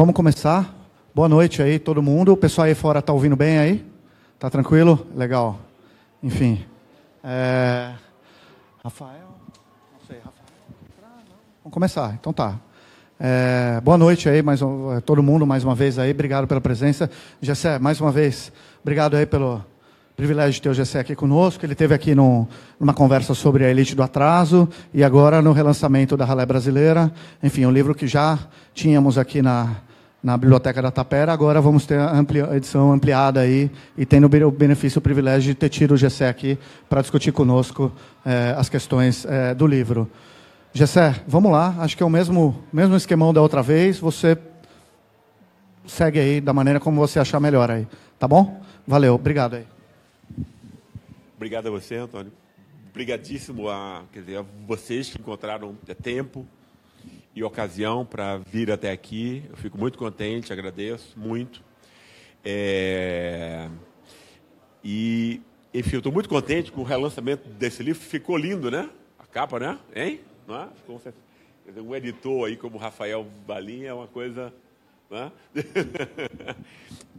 vamos começar. Boa noite aí, todo mundo. O pessoal aí fora está ouvindo bem aí? Tá tranquilo? Legal. Enfim. É... Rafael? Não sei, Rafael. Vamos começar, então tá. É... Boa noite aí, mais um... todo mundo, mais uma vez aí. Obrigado pela presença. Gessé, mais uma vez, obrigado aí pelo privilégio de ter o Gessé aqui conosco. Ele teve aqui num, numa conversa sobre a elite do atraso e agora no relançamento da Ralé Brasileira. Enfim, um livro que já tínhamos aqui na, na Biblioteca da Tapera. Agora vamos ter a amplia, edição ampliada aí e tendo o benefício, o privilégio de ter tido o Gessé aqui para discutir conosco eh, as questões eh, do livro. Gessé, vamos lá. Acho que é o mesmo, mesmo esquemão da outra vez. Você segue aí da maneira como você achar melhor aí. Tá bom? Valeu. Obrigado aí. Obrigado a você, Antônio. Obrigadíssimo a, quer dizer, a vocês que encontraram tempo e ocasião para vir até aqui. Eu fico muito contente, agradeço muito. É... E, enfim, eu estou muito contente com o relançamento desse livro. Ficou lindo, né? A capa, né? Hein? Não é? Dizer, um editor aí como Rafael Balinha é uma coisa. Né?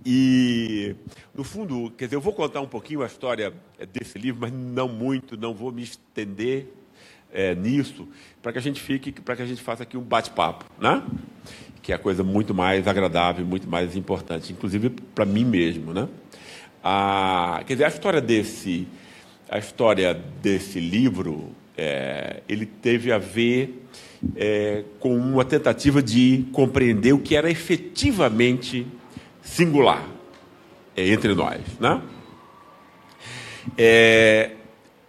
e, no fundo, quer dizer, eu vou contar um pouquinho a história desse livro, mas não muito, não vou me estender é, nisso, para que a gente fique, para que a gente faça aqui um bate-papo, né? Que é a coisa muito mais agradável, muito mais importante, inclusive para mim mesmo, né? A, quer dizer, a história desse, a história desse livro, é, ele teve a ver é, com uma tentativa de compreender o que era efetivamente singular é, entre nós, né? É,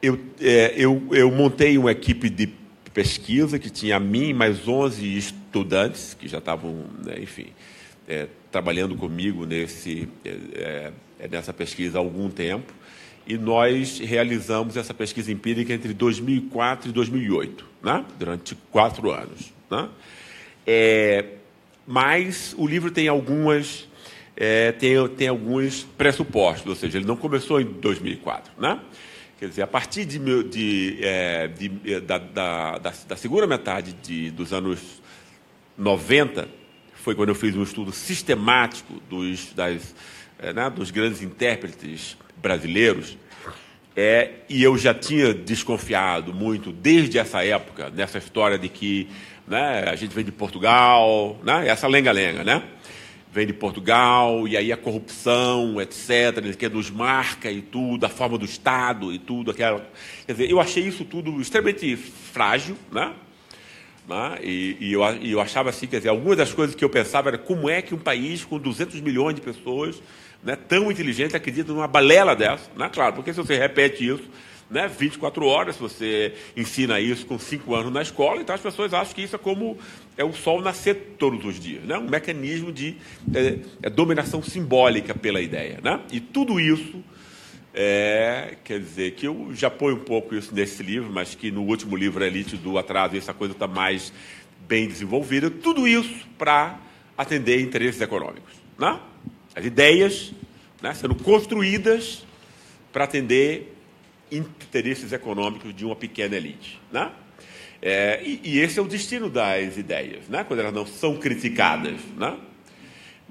eu, é, eu, eu montei uma equipe de pesquisa que tinha a mim mais 11 estudantes que já estavam, né, enfim, é, trabalhando comigo nesse, é, é, nessa pesquisa há algum tempo. E nós realizamos essa pesquisa empírica entre 2004 e 2008, né? durante quatro anos. Né? É, mas o livro tem algumas é, tem, tem alguns pressupostos, ou seja, ele não começou em 2004. Né? Quer dizer, a partir de, de, é, de é, da, da, da, da, segunda metade de, dos anos 90, foi quando eu fiz um estudo sistemático dos, das, é, né, dos grandes intérpretes brasileiros, é, e eu já tinha desconfiado muito desde essa época, nessa história de que né, a gente vem de Portugal, né, essa lenga-lenga, né? Vem de Portugal, e aí a corrupção, etc., que nos marca e tudo, a forma do Estado e tudo. Aquela... Quer dizer, eu achei isso tudo extremamente frágil, né? né? E, e, eu, e eu achava assim, quer dizer, algumas das coisas que eu pensava era como é que um país com 200 milhões de pessoas, né, tão inteligente, acredita numa balela dessa, né? Claro, porque se você repete isso né, 24 horas, você ensina isso com 5 anos na escola, então as pessoas acham que isso é como é o sol nascer todos os dias, né? um mecanismo de é, é dominação simbólica pela ideia. Né? E tudo isso, é, quer dizer, que eu já ponho um pouco isso nesse livro, mas que no último livro, Elite do Atraso, essa coisa está mais bem desenvolvida, tudo isso para atender interesses econômicos. Né? As ideias né, sendo construídas para atender interesses econômicos de uma pequena elite. Né? É, e, e, esse é o destino das ideias, né? quando elas não são criticadas. Né?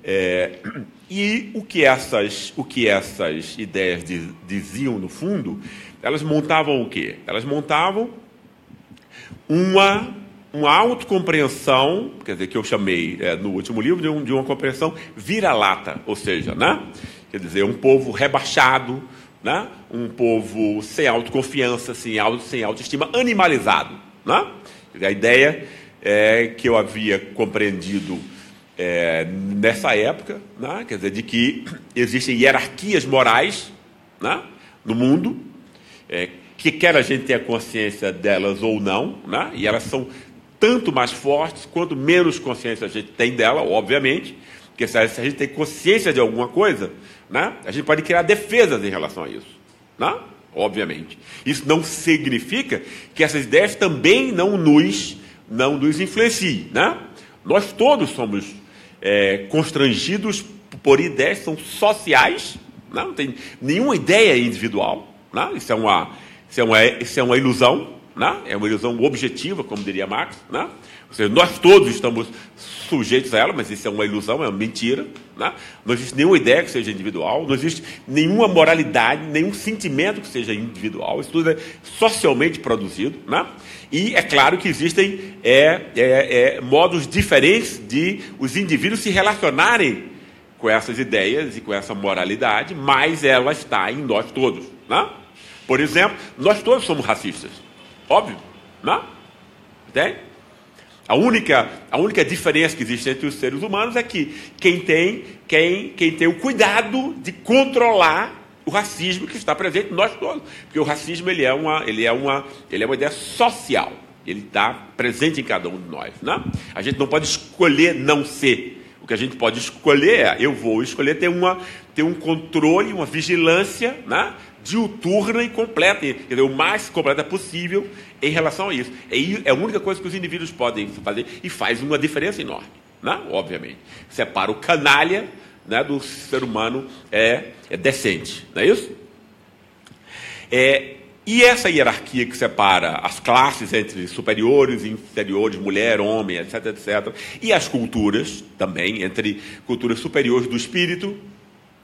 É, e o que essas, o que essas ideias diziam, no fundo, elas montavam o quê? Elas montavam uma, uma autocompreensão, quer dizer, que eu chamei é, no último livro de, um, de uma compreensão vira-lata, ou seja, né? quer dizer, um povo rebaixado, né? um povo sem autoconfiança, sem, auto, sem autoestima, animalizado. Né? A ideia é, que eu havia compreendido é, nessa época, né? quer dizer, de que existem hierarquias morais né? no mundo, é, que quer a gente tenha consciência delas ou não, né? e elas são tanto mais fortes quanto menos consciência a gente tem dela, obviamente, porque se a gente tem consciência de alguma coisa, né? A gente pode criar defesas em relação a isso. Né? Obviamente. Isso não significa que essas ideias também não nos, não nos influenciem. Né? Nós todos somos é, constrangidos por ideias que são sociais, né? não tem nenhuma ideia individual. Né? Isso, é uma, isso, é uma, isso é uma ilusão. né? é uma ilusão objetiva, como diria Marx. Né? Seja, nós todos estamos sujeitos a ela, mas isso é uma ilusão, é uma mentira. Né? Não existe nenhuma ideia que seja individual, não existe nenhuma moralidade, nenhum sentimento que seja individual. Isso tudo é socialmente produzido. Né? E é claro que existem é, é, é, modos diferentes de os indivíduos se relacionarem com essas ideias e com essa moralidade, mas ela está em nós todos. Né? Por exemplo, nós todos somos racistas. Óbvio. Não? Entende? A única, a única diferença que existe entre os seres humanos é que quem tem, quem, quem tem o cuidado de controlar o racismo que está presente nós todos. Porque o racismo ele é uma, ele é uma, ele é uma ideia social. Ele está presente em cada um de nós. Né? A gente não pode escolher não ser. O que a gente pode escolher é, eu vou escolher ter, uma, ter um controle, uma vigilância né, diuturna e completa, quer dizer, o mais completa possível em relação a isso. É a única coisa que os indivíduos podem fazer e faz uma diferença enorme, né? obviamente. Separa o canalha né, do ser humano é, é decente, não é isso? É, e essa hierarquia que separa as classes entre superiores e inferiores, mulher, homem, etc, etc, e as culturas também, entre culturas superiores do espírito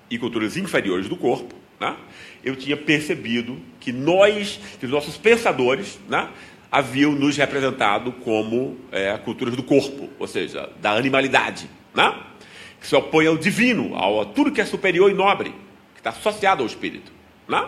e culturas inferiores do corpo, né? eu tinha percebido que nós, que os nossos pensadores, né, haviam nos representado como é, culturas do corpo, ou seja, da animalidade, né? que se opõe ao divino, ao, a tudo que é superior e nobre, que está associado ao espírito. Né?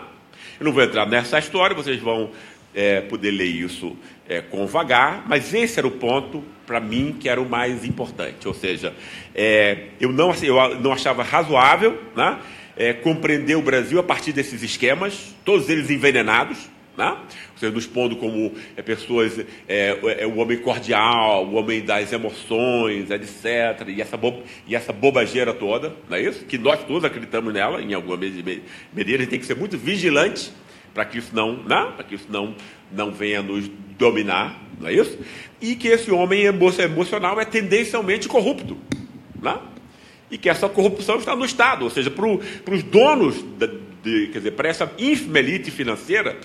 Eu não vou entrar nessa história, vocês vão é, poder ler isso é, com vagar, mas esse era o ponto, para mim, que era o mais importante. Ou seja, é, eu, não, eu não achava razoável né, é, compreender o Brasil a partir desses esquemas, todos eles envenenados, né? seja, nos pondo como é, pessoas, é, é, o homem cordial, o homem das emoções, etc. E essa, bo e essa bobageira toda, não é isso? Que nós todos acreditamos nela, em alguma medida, a gente tem que ser muito vigilante para que isso não, né? para que isso não, não venha nos dominar, não é isso? E que esse homem emocional é tendencialmente corrupto, né? E que essa corrupção está no Estado, ou seja, para os donos, de, de, quer dizer, para essa ínfima elite financeira,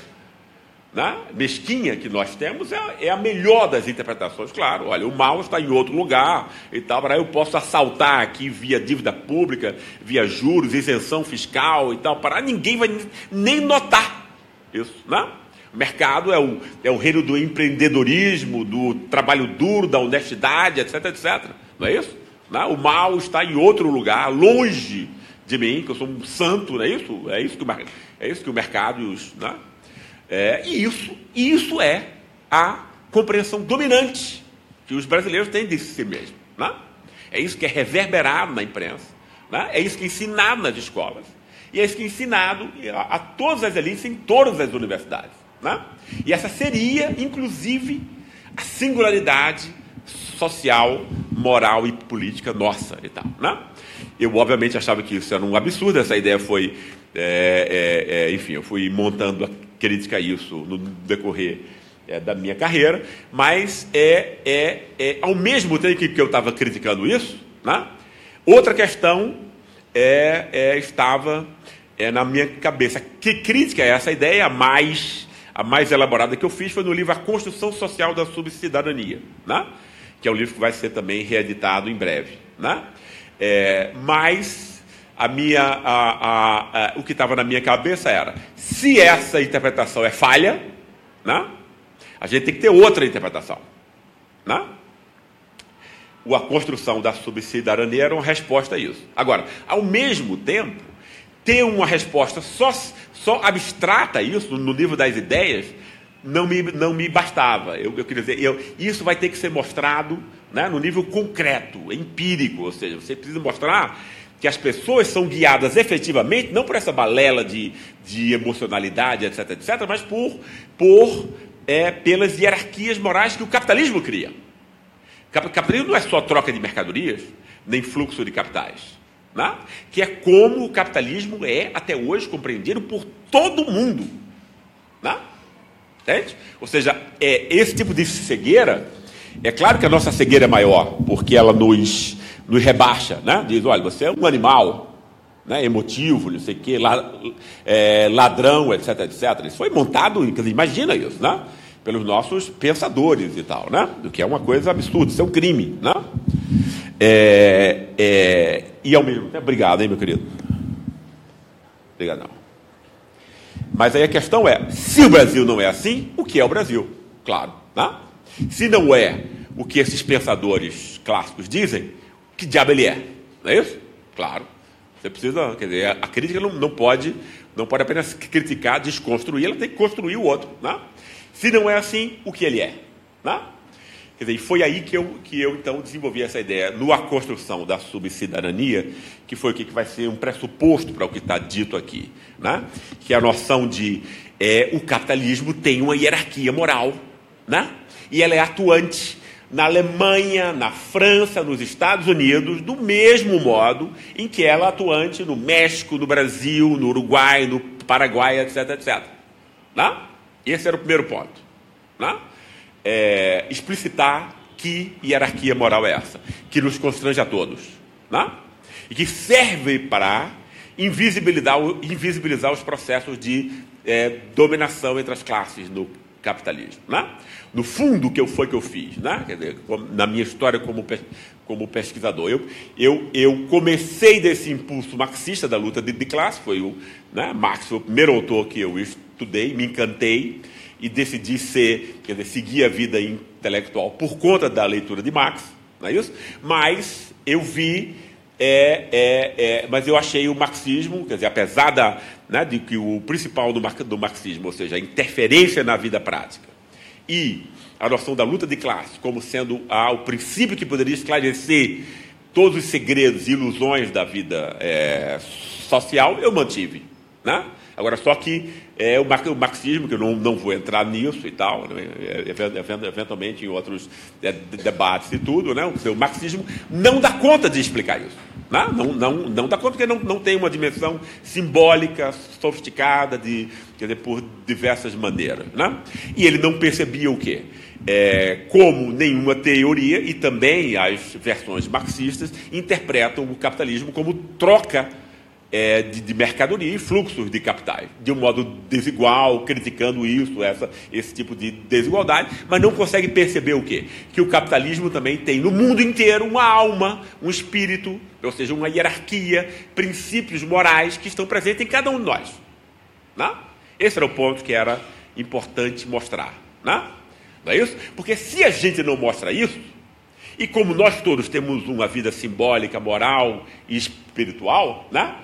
né, mesquinha que nós temos é, é, a melhor das interpretações. Claro, olha, o mal está em outro lugar e tal, para eu posso assaltar aqui via dívida pública, via juros, isenção fiscal e tal, para ninguém vai nem notar isso, né? O mercado é o, é o reino do empreendedorismo, do trabalho duro, da honestidade, etc, etc. Não é isso? Né? O mal está em outro lugar, longe de mim, que eu sou um santo, não é isso? É isso que o, é isso que o mercado e os, né? É, e isso, isso é a compreensão dominante que os brasileiros têm de si mesmos. Né? É isso que é reverberado na imprensa, né? é isso que é ensinado nas escolas, e é isso que é ensinado a, a todas as elites em todas as universidades. Né? E essa seria, inclusive, a singularidade social, moral e política nossa e tal. Né? Eu, obviamente, achava que isso era um absurdo, essa ideia foi. É, é, é, enfim, eu fui montando crítica a isso no decorrer é, da minha carreira, mas é, é, é ao mesmo tempo que, que eu estava criticando isso, né? outra questão é, é, estava é, na minha cabeça. Que crítica é essa ideia? A mais, a mais elaborada que eu fiz foi no livro A Construção Social da Subcidadania, né? Que é um livro que vai ser também reeditado em breve. Né? É, mas a minha, a, a, a, o que estava na minha cabeça era: se essa interpretação é falha, né, a gente tem que ter outra interpretação. Né? A construção da subsidiarania era uma resposta a isso. Agora, ao mesmo tempo, ter uma resposta só, só abstrata a isso, no nível das ideias, não me, não me bastava. Eu, eu queria dizer, eu, isso vai ter que ser mostrado né, no nível concreto, empírico, ou seja, você precisa mostrar que as pessoas são guiadas efetivamente, não por essa balela de, de emocionalidade, etc, etc, mas por, por é, pelas hierarquias morais que o capitalismo cria. O capitalismo não é só troca de mercadorias, nem fluxo de capitais. Né? Que é como o capitalismo é, até hoje, compreendido por todo mundo. Né? Entende? Ou seja, é, esse tipo de cegueira, é claro que a nossa cegueira é maior, porque ela nos nos rebaixa, né? Diz, olha, você é um animal, né? emotivo, não sei o quê, é, ladrão, etc, etc. Isso foi montado, imagina isso, né? pelos nossos pensadores e tal, né? O que é uma coisa absurda, isso é um crime, né? É, é, e ao mesmo tempo, obrigado, hein, meu querido? Obrigado, não. Mas aí a questão é, se o Brasil não é assim, o que é o Brasil? Claro, né? Se não é o que esses pensadores clássicos dizem, que diabo ele é? Não é isso? Claro. Você precisa, quer dizer, a crítica não, não pode não pode apenas criticar, desconstruir, ela tem que construir o outro. Né? Se não é assim, o que ele é? Né? Quer dizer, e foi aí que eu, que eu então desenvolvi essa ideia, na construção da subcidadania, que foi o que vai ser um pressuposto para o que está dito aqui. Né? Que é a noção de é, o capitalismo tem uma hierarquia moral, né? e ela é atuante na Alemanha, na França, nos Estados Unidos, do mesmo modo em que ela é atuante no México, no Brasil, no Uruguai, no Paraguai, etc, etc. Né? Esse era o primeiro ponto. Né? É, explicitar que hierarquia moral é essa, que nos constrange a todos. Né? E que serve para invisibilizar, invisibilizar os processos de é, dominação entre as classes no capitalismo. Né? No fundo, o que foi que eu fiz? Né? Dizer, na minha história como, como pesquisador. Eu, eu, eu comecei desse impulso marxista da luta de, de classe, foi o, né? Marx foi o primeiro autor que eu estudei, me encantei e decidi ser, quer dizer, seguir a vida intelectual por conta da leitura de Marx, não é isso? Mas eu vi é, é, é, mas eu achei o marxismo, quer dizer, apesar da, né, de que o principal do, do marxismo, ou seja, a interferência na vida prática, e a noção da luta de classe como sendo ah, o princípio que poderia esclarecer todos os segredos e ilusões da vida é, social, eu mantive. Né? Agora, só que é, o, marxismo, que eu não, não vou entrar nisso e tal, né, eventualmente em outros é, debates e tudo, né, o marxismo não dá conta de explicar isso. Né? Não, não, não dá conta porque não, não tem uma dimensão simbólica, sofisticada, de, quer dizer, por diversas maneiras. Né? E ele não percebia o quê? É, como nenhuma teoria, e também as versões marxistas interpretam o capitalismo como troca é, de, de, mercadoria e fluxos de capitais, de um modo desigual, criticando isso, essa, esse tipo de desigualdade, mas não consegue perceber o quê? Que o capitalismo também tem no mundo inteiro uma alma, um espírito, ou seja, uma hierarquia, princípios morais que estão presentes em cada um de nós. Né? Esse era o ponto que era importante mostrar. Né? não é isso? Porque se a gente não mostra isso, e como nós todos temos uma vida simbólica, moral e espiritual, né?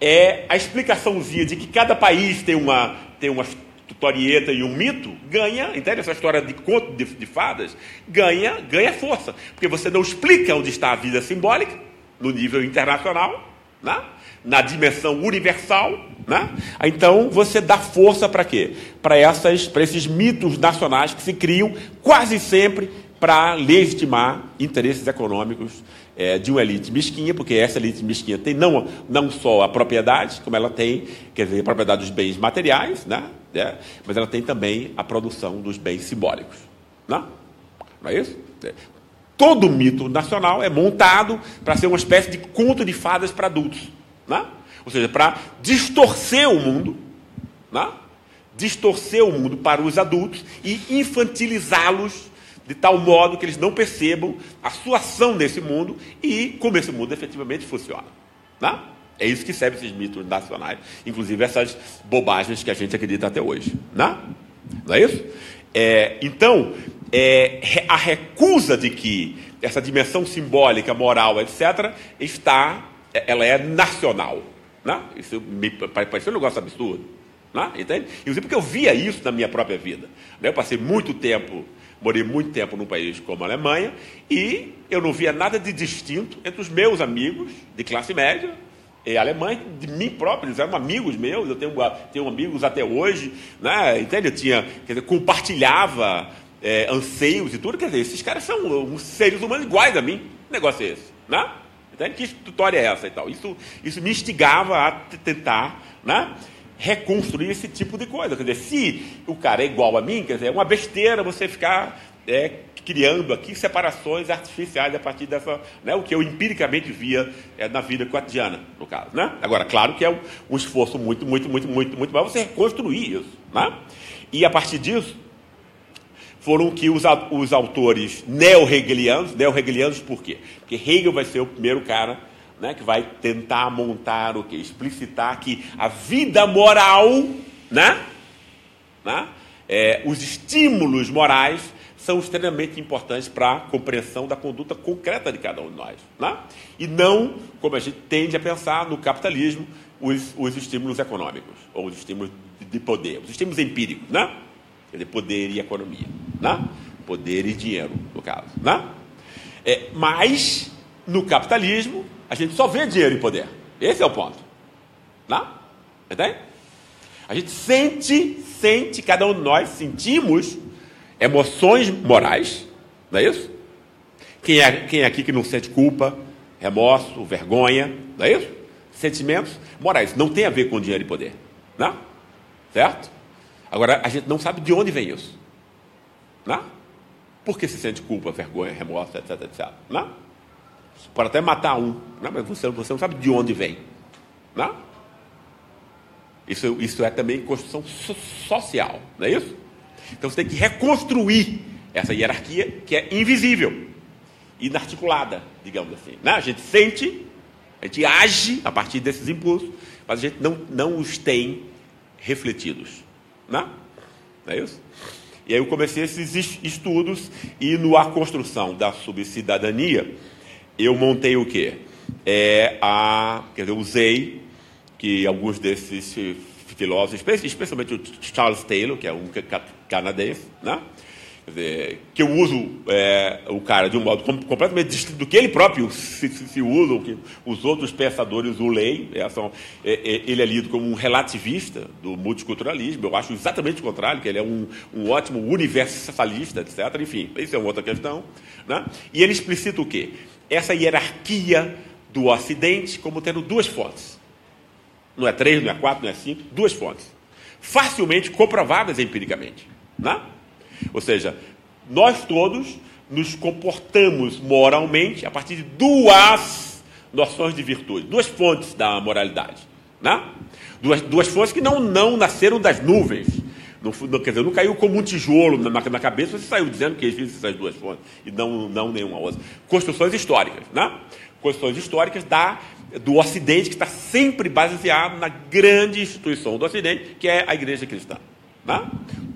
É a explicaçãozinha de que cada país tem uma, tem uma tutorieta e um mito, ganha, entende? Essa história de conto de, de, fadas ganha, ganha força. Porque você não explica onde está a vida simbólica, no nível internacional, né? na dimensão universal. Né? Então você dá força para quê? Para esses mitos nacionais que se criam quase sempre para legitimar interesses econômicos é, de uma elite mesquinha, porque essa elite mesquinha tem não, não só a propriedade, como ela tem, quer dizer, a propriedade dos bens materiais, né? É, mas ela tem também a produção dos bens simbólicos. Não, né? não é isso? É. Todo mito nacional é montado para ser uma espécie de conto de fadas para adultos. Né? Ou seja, para distorcer o mundo, né? distorcer o mundo para os adultos e infantilizá-los de tal modo que eles não percebam a sua ação nesse mundo e como esse mundo efetivamente funciona. Né? É isso que serve esses mitos nacionais, inclusive essas bobagens que a gente acredita até hoje. Né? Não é isso? É, então, é, a recusa de que essa dimensão simbólica, moral, etc., está, ela é nacional. Né? Isso me parece um negócio absurdo. Né? Entende? Inclusive porque eu via isso na minha própria vida. Né? Eu passei muito tempo Morei muito tempo num país como a Alemanha e eu não via nada de distinto entre os meus amigos de classe média e alemães, de mim próprio, eles eram amigos meus, eu tenho, tenho amigos até hoje, né? entende? Eu tinha, quer dizer, compartilhava é, anseios e tudo, quer dizer, esses caras são seres humanos iguais a mim, que negócio é esse? Né? Entende? Que história é essa e tal? Isso, isso me instigava a tentar, né? Reconstruir esse tipo de coisa. Quer dizer, se o cara é igual a mim, quer dizer, é uma besteira você ficar é, criando aqui separações artificiais a partir dessa, né, o que eu empiricamente via é, na vida cotidiana, no caso. Né? Agora, claro que é um, um esforço muito, muito, muito, muito, muito maior você reconstruir isso. Né? E a partir disso, foram que os, os autores neo-hegelianos, neo-hegelianos por quê? Porque Hegel vai ser o primeiro cara né, que vai tentar montar o quê? Explicitar que a vida moral, né, né, é, os estímulos morais são extremamente importantes para a compreensão da conduta concreta de cada um de nós. Né? E não, como a gente tende a pensar no capitalismo, os, os estímulos econômicos, ou os estímulos de poder, os estímulos empíricos, né? Quer dizer, poder e economia, né? Poder e dinheiro, no caso, né? É, mas, no capitalismo, a gente só vê dinheiro e poder. Esse é o ponto. Né? Entende? A gente sente, sente, cada um de nós sentimos emoções morais, não é isso? Quem é, quem é aqui que não sente culpa, remorso, vergonha, não é isso? Sentimentos morais. Não tem a ver com dinheiro e poder. Não? Certo? Agora, a gente não sabe de onde vem isso. Não? Por que se sente culpa, vergonha, remorso, etc, etc. Não? Pode até matar um, não? mas você, você não sabe de onde vem. Não? Isso, isso é também construção so social, não é isso? Então você tem que reconstruir essa hierarquia que é invisível, inarticulada, digamos assim. Né? A gente sente, a gente age a partir desses impulsos, mas a gente não, não os tem refletidos. Né? Não é isso? E aí eu comecei esses estudos e no A Construção da Subcidadania, eu montei o quê? É a, quer dizer, usei que alguns desses filósofos, especialmente o Charles Taylor, que é um canadense, né? Dizer, que eu uso é, o cara de um modo completamente distinto do que ele próprio se, se, se usa, ou que os outros pensadores o leem. É, são, é, ele é lido como um relativista do multiculturalismo. Eu acho exatamente o contrário, que ele é um, um ótimo universalista, etc. Enfim, isso é uma outra questão. Né? E ele explicita o quê? Essa hierarquia do Ocidente como tendo duas fontes. Não é três, não é quatro, não é cinco, duas fontes. Facilmente comprovadas empiricamente. Né? Ou seja, nós todos nos comportamos moralmente a partir de duas noções de virtude, duas fontes da moralidade. Né? Duas, duas fontes que não, não nasceram das nuvens. Não, não, quer dizer, não caiu como um tijolo na, na cabeça, você saiu dizendo que existem essas duas fontes, e não, não nenhuma outra. Construções históricas. Né? Construções históricas da, do Ocidente, que está sempre baseado na grande instituição do Ocidente, que é a Igreja Cristã. Né?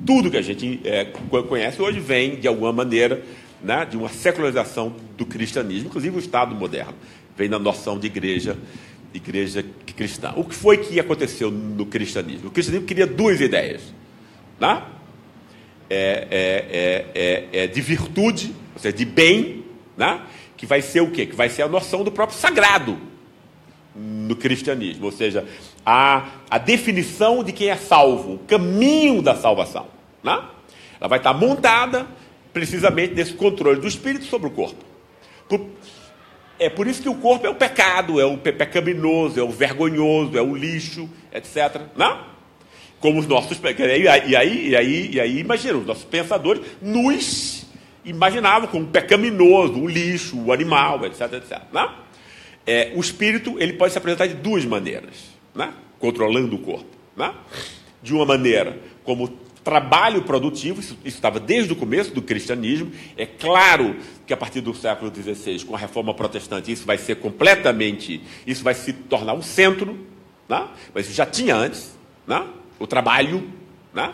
Tudo que a gente é, conhece hoje vem, de alguma maneira, né, de uma secularização do cristianismo, inclusive o Estado moderno, vem da noção de igreja, igreja cristã. O que foi que aconteceu no cristianismo? O cristianismo queria duas ideias. Né? É, é, é, é, de virtude, ou seja, de bem, né? que vai ser o quê? Que vai ser a noção do próprio sagrado no cristianismo, ou seja, a, a definição de quem é salvo, o caminho da salvação. Né? Ela vai estar montada precisamente nesse controle do espírito sobre o corpo. Por, é por isso que o corpo é o pecado, é o pecaminoso, é o vergonhoso, é o lixo, etc. Né? Como os nossos e aí, e aí, e aí, e aí imagina, os nossos pensadores nos imaginavam como pecaminoso, o lixo, o animal, etc, etc. Né? É, o espírito ele pode se apresentar de duas maneiras né? controlando o corpo. Né? De uma maneira como trabalho produtivo, isso, isso, estava desde o começo do cristianismo. É claro que a partir do século XVI, com a reforma protestante, isso vai ser completamente, isso vai se tornar um centro, né? mas isso já tinha antes, né? O trabalho. Né?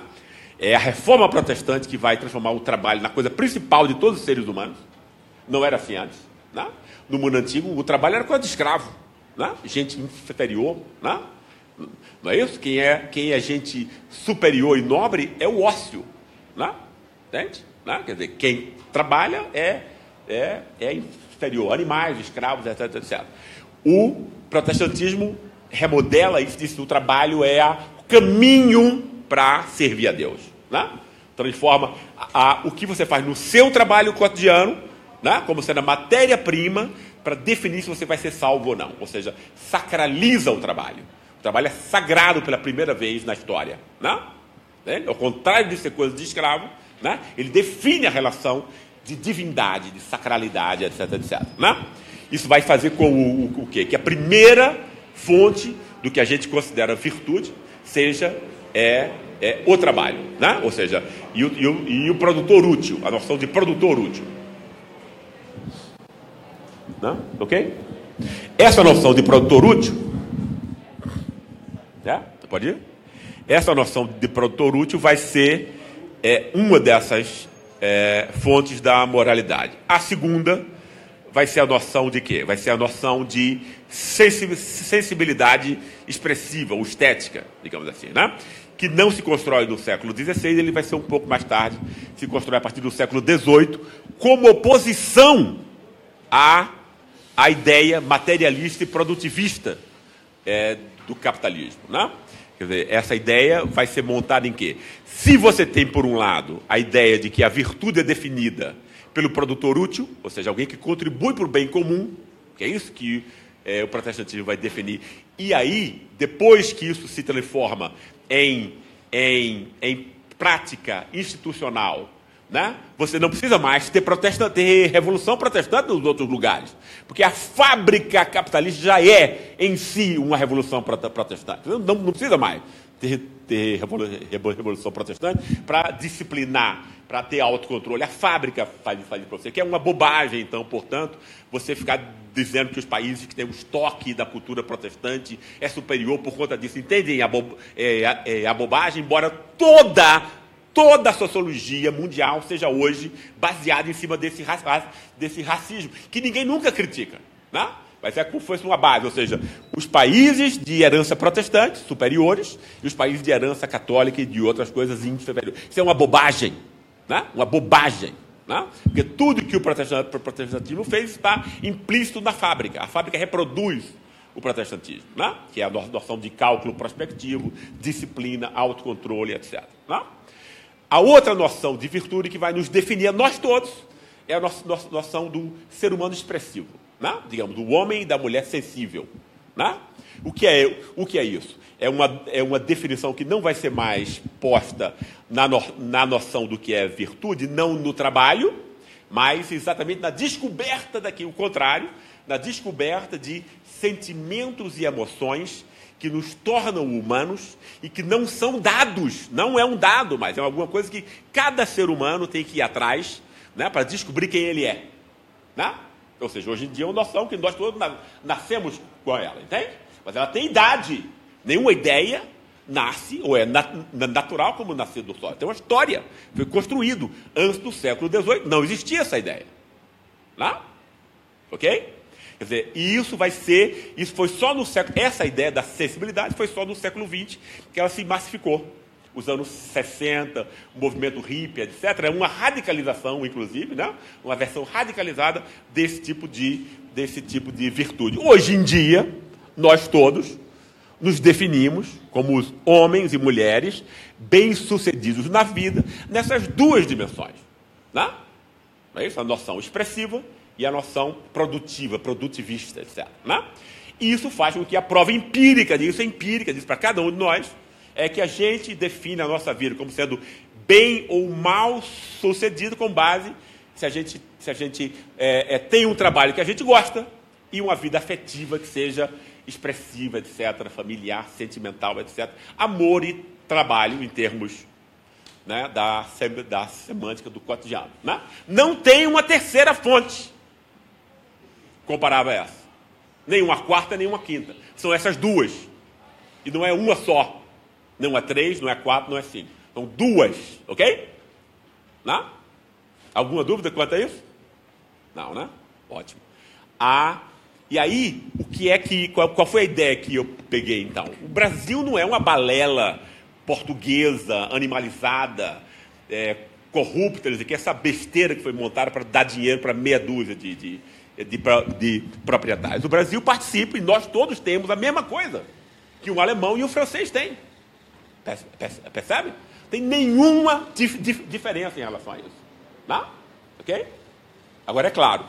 É a reforma protestante que vai transformar o trabalho na coisa principal de todos os seres humanos. Não era assim antes. Né? No mundo antigo, o trabalho era coisa de escravo né? gente inferior. Né? Não é isso? Quem é, quem é gente superior e nobre é o ócio. Né? Entende? Né? Quer dizer, quem trabalha é, é, é inferior. Animais, escravos, etc, etc. O protestantismo remodela isso, diz que o trabalho é o caminho para servir a Deus. Né? Transforma a, a, o que você faz no seu trabalho cotidiano, né? como sendo a matéria-prima para definir se você vai ser salvo ou não. Ou seja, sacraliza o trabalho. O trabalho é sagrado pela primeira vez na história. Né? né? Ao contrário de ser coisa de escravo, né? ele define a relação de divindade, de sacralidade, etc. etc. Né? Isso vai fazer com o, o, o quê? Que a primeira fonte do que a gente considera virtude seja é é o trabalho, né? ou seja, e o, e, o, e o produtor útil, a noção de produtor útil. Né? Ok? Essa noção de produtor útil, né? pode ir? Essa noção de produtor útil vai ser é, uma dessas é, fontes da moralidade. A segunda vai ser a noção de quê? Vai ser a noção de sensibilidade expressiva ou estética, digamos assim, né? que não se constrói no século XVI, ele vai ser um pouco mais tarde, se constrói a partir do século XVIII, como oposição à, à ideia materialista e produtivista é, do capitalismo. Né? Quer dizer, essa ideia vai ser montada em quê? Se você tem, por um lado, a ideia de que a virtude é definida pelo produtor útil, ou seja, alguém que contribui para o bem comum, que é isso que é, o protestantismo vai definir, e aí, depois que isso se transforma em, em, em prática institucional, né? Você não precisa mais ter, protesta, ter revolução protestante nos outros lugares, porque a fábrica capitalista já é em si uma revolução protestante. Não, não precisa mais ter, ter revolução protestante para disciplinar, para ter autocontrole. A fábrica faz, faz para você, que é uma bobagem, então, portanto, você ficar dizendo que os países que têm o estoque da cultura protestante é superior por conta disso. Entendem a, bo, é, é, a bobagem, embora toda toda a sociologia mundial seja hoje baseada em cima desse, desse racismo, que ninguém nunca critica. Né? Mas é como se fosse uma base, ou seja, os países de herança protestante, superiores, e os países de herança católica e de outras coisas inferiores. Isso é uma bobagem. Né? Uma bobagem. Né? Porque tudo que o protestantismo fez está implícito na fábrica. A fábrica reproduz o protestantismo, né? que é a noção de cálculo prospectivo, disciplina, autocontrole, etc. Né? A outra noção de virtude que vai nos definir a nós todos é a nossa, noção do ser humano expressivo né? digamos, do homem e da mulher sensível. Né? O, que é, o que é isso? É uma, é uma definição que não vai ser mais posta na, no, na noção do que é virtude, não no trabalho, mas exatamente na descoberta daquilo, o contrário, na descoberta de sentimentos e emoções que nos tornam humanos e que não são dados, não é um dado, mas é alguma coisa que cada ser humano tem que ir atrás né, para descobrir quem ele é. Né? Ou seja, hoje em dia é uma noção que nós todos nascemos com ela, entende? Mas ela tem idade. Nenhuma ideia nasce, ou é natural como nascer do sol. Tem uma história. Foi construído antes do século XVIII. Não existia essa ideia. Né? Ok? Quer dizer, isso vai ser, isso foi só no século, essa ideia da sensibilidade foi só no século XX que ela se massificou os anos 60, o movimento hippie, etc. É uma radicalização, inclusive, né? uma versão radicalizada desse tipo, de, desse tipo de virtude. Hoje em dia, nós todos nos definimos como homens e mulheres bem-sucedidos na vida nessas duas dimensões. Né? É isso? A noção expressiva e a noção produtiva, produtivista, etc. Né? E isso faz com que a prova empírica disso, empírica disso para cada um de nós, é que a gente define a nossa vida como sendo bem ou mal sucedido com base se a gente, se a gente é, é, tem um trabalho que a gente gosta e uma vida afetiva que seja expressiva, etc., familiar, sentimental, etc. Amor e trabalho em termos né, da, da semântica do cotidiano. Né? Não tem uma terceira fonte comparável a essa. Nem uma quarta, nem uma quinta. São essas duas. E não é uma só. Não é três, não é quatro, não é cinco. São duas, ok? Não? Alguma dúvida quanto a isso? Não, né? Ótimo. Ah, e aí, o que é que. Qual, qual foi a ideia que eu peguei então? O Brasil não é uma balela portuguesa, animalizada, é, corrupta, que essa besteira que foi montada para dar dinheiro para meia dúzia de, de, de, de, proprietários. O Brasil participa e nós todos temos a mesma coisa que um alemão e um francês têm. Percebe? Tem nenhuma dif dif diferença em relação a isso. Não? Ok? Agora, é claro,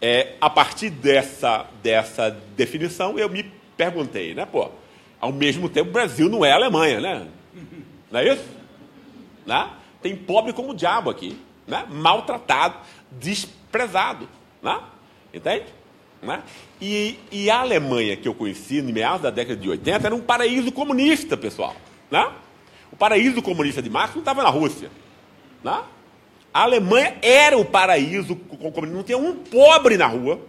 é, a partir dessa, dessa definição, eu me perguntei, né? Pô, ao mesmo tempo, o Brasil não é Alemanha, né? Não é isso? Né? Tem pobre como o diabo aqui, né? maltratado, desprezado. Né? Entende? Né? E, e, a Alemanha que eu conheci, no meados da década de 80, era um paraíso comunista, pessoal. Né? O paraíso comunista de Marx não estava na Rússia. Né? A Alemanha era o paraíso. Não tinha um pobre na rua,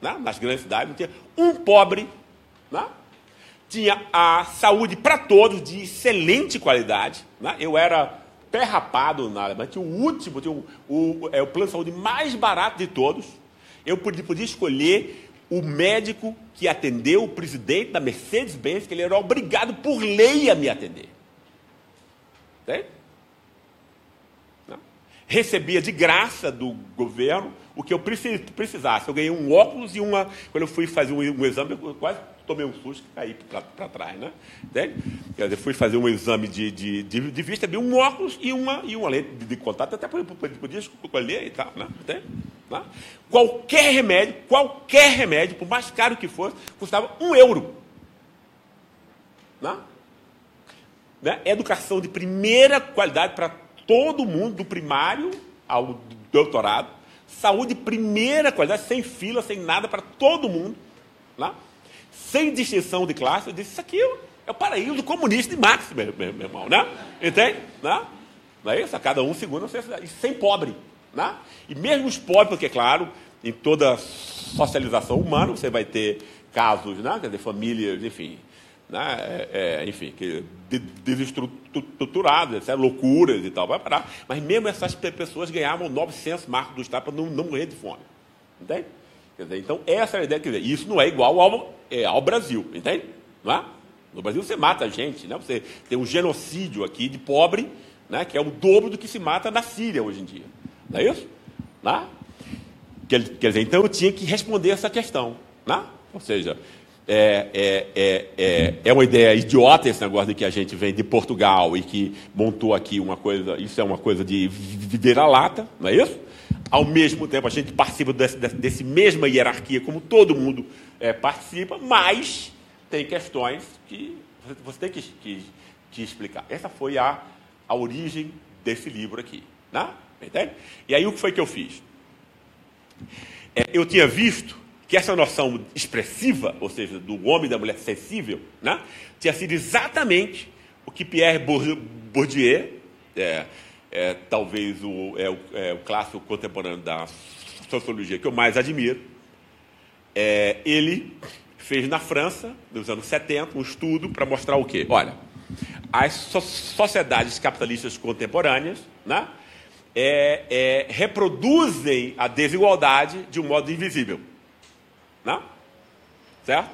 né? nas grandes cidades, não tinha um pobre. Né? Tinha a saúde para todos, de excelente qualidade. Né? Eu era pé rapado na Alemanha, tinha o último, tinha o, o, é, o plano de saúde mais barato de todos. Eu podia, podia escolher o médico que atendeu o presidente da Mercedes-Benz, que ele era obrigado por lei a me atender. Entende? Recebia de graça do governo o que eu precisasse. Eu ganhei um óculos e uma. Quando eu fui fazer um, exame, eu quase tomei um susto e caí para trás, né? Entende? Quer dizer, fui fazer um exame de, de, de, de vista, vi um óculos e uma, e uma lente de, de contato, até podia escolher e tal, né? Entende? Né? Qualquer remédio, qualquer remédio, por mais caro que fosse, custava um euro. Né? Né? Educação de primeira qualidade para todo mundo, do primário ao doutorado. Saúde de primeira qualidade, sem fila, sem nada, para todo mundo. Né? Sem distinção de classe. Eu disse, isso aqui é o paraíso comunista de Marx, meu, meu, meu irmão. Né? Entende? Né? Não é isso? A cada um segundo, e sem pobre. Né? E mesmo os pobres, porque, claro, em toda socialização humana você vai ter casos, né? quer dizer, famílias, enfim, né? É, é, enfim, que desestruturadas, loucuras e tal, vai parar. Mas mesmo essas pessoas ganhavam 900 marcos do Estado para não, não morrer de fome. Entende? Quer dizer, então, essa é a ideia. Quer dizer, isso não é igual ao, é, ao Brasil, entende? Não é? No Brasil você mata gente, né? você tem um genocídio aqui de pobre, né? que é o dobro do que se mata na Síria hoje em dia. Não é isso? Né? Quer, quer dizer, então eu tinha que responder essa questão. Né? Ou seja, é, é, é, é, é uma ideia idiota esse negócio de que a gente vem de Portugal e que montou aqui uma coisa, isso é uma coisa de vira-lata, não é isso? Ao mesmo tempo, a gente participa desse, desse mesma hierarquia, como todo mundo é, participa, mas tem questões que você tem que, que, que explicar. Essa foi a, a origem desse livro aqui. Né? Entende? E aí o que foi que eu fiz? É, eu tinha visto que essa noção expressiva, ou seja, do homem e da mulher sensível, né, tinha sido exatamente o que Pierre Bourdieu, é, é, talvez o, é, o, é, o, clássico contemporâneo da sociologia que eu mais admiro, é, ele fez na França, nos anos 70, um estudo para mostrar o quê? Olha, as so sociedades capitalistas contemporâneas, né, é, é, reproduzem a desigualdade de um modo invisível. Não? Certo?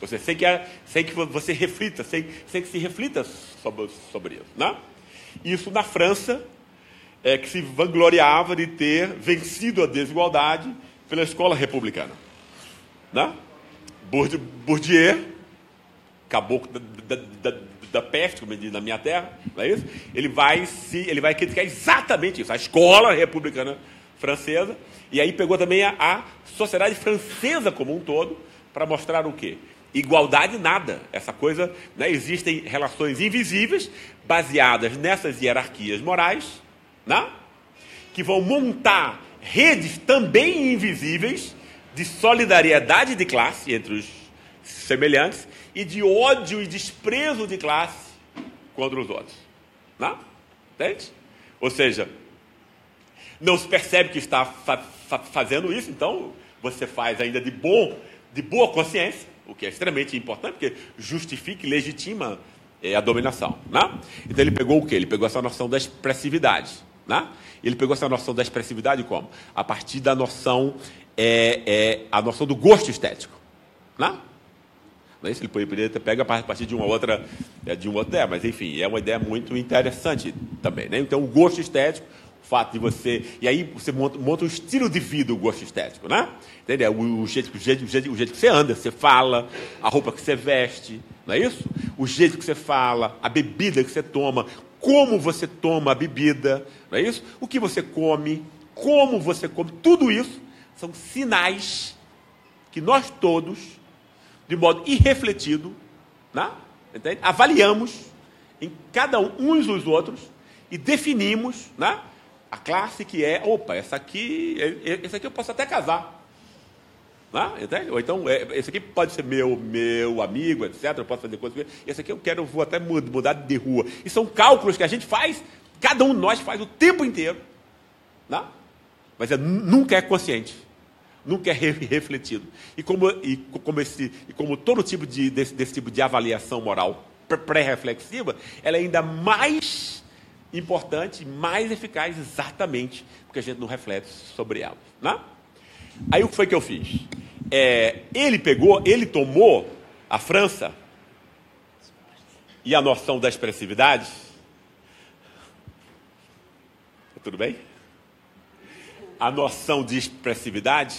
Você sem que, sem que você reflita, sem, sem que se reflita sobre, sobre isso. Não? Isso na França, é, que se vangloriava de ter vencido a desigualdade pela escola republicana. Não? Bourdieu, caboclo da, da, da da peste, como na minha terra, não é isso? Ele vai se, ele vai criticar exatamente isso, a escola republicana francesa, e aí pegou também a, a sociedade francesa como um todo para mostrar o quê? Igualdade nada. Essa coisa, né, existem relações invisíveis baseadas nessas hierarquias morais, né, que vão montar redes também invisíveis de solidariedade de classe entre os semelhantes e de ódio e desprezo de classe contra os outros. Não? Entende? Ou seja, não se percebe que está fazendo isso, então você faz ainda de bom, de boa consciência, o que é extremamente importante, porque justifica e legitima é, a dominação. Né? Então ele pegou o quê? Ele pegou essa noção da expressividade. Né? Ele pegou essa noção da expressividade como? A partir da noção, é, é, a noção do gosto estético. Né? Não é isso? Ele poderia ter a partir de uma outra, de uma outra ideia, mas enfim, é uma ideia muito interessante também. Né? Então, o gosto estético, fato de você. E aí você monta, monta um estilo de vida, o gosto estético, né? Entendeu? O, o, jeito, o, jeito, o, jeito, o jeito que você anda, você fala, a roupa que você veste, não é isso? O jeito que você fala, a bebida que você toma, como você toma a bebida, não é isso? O que você come, como você come, tudo isso são sinais que nós todos de modo irrefletido, né? Entende? avaliamos em cada um uns dos outros e definimos né? A classe que é, opa, essa aqui, esse aqui eu posso até casar. Né? Entende? Ou então, é, esse aqui pode ser meu, meu amigo, etc. Eu posso fazer coisas com ele. Esse aqui eu quero, vou até mudar de rua. E são cálculos que a gente faz, cada um de nós faz o tempo inteiro. Né? Mas é, nunca é consciente. Nunca é refletido. E como, e como, esse, e como todo tipo de, desse, desse tipo de avaliação moral pré-reflexiva, ela é ainda mais importante, mais eficaz, exatamente porque a gente não reflete sobre ela. Né? Aí o que foi que eu fiz? É, ele pegou, ele tomou a França e a noção da expressividade. Tudo bem? A noção de expressividade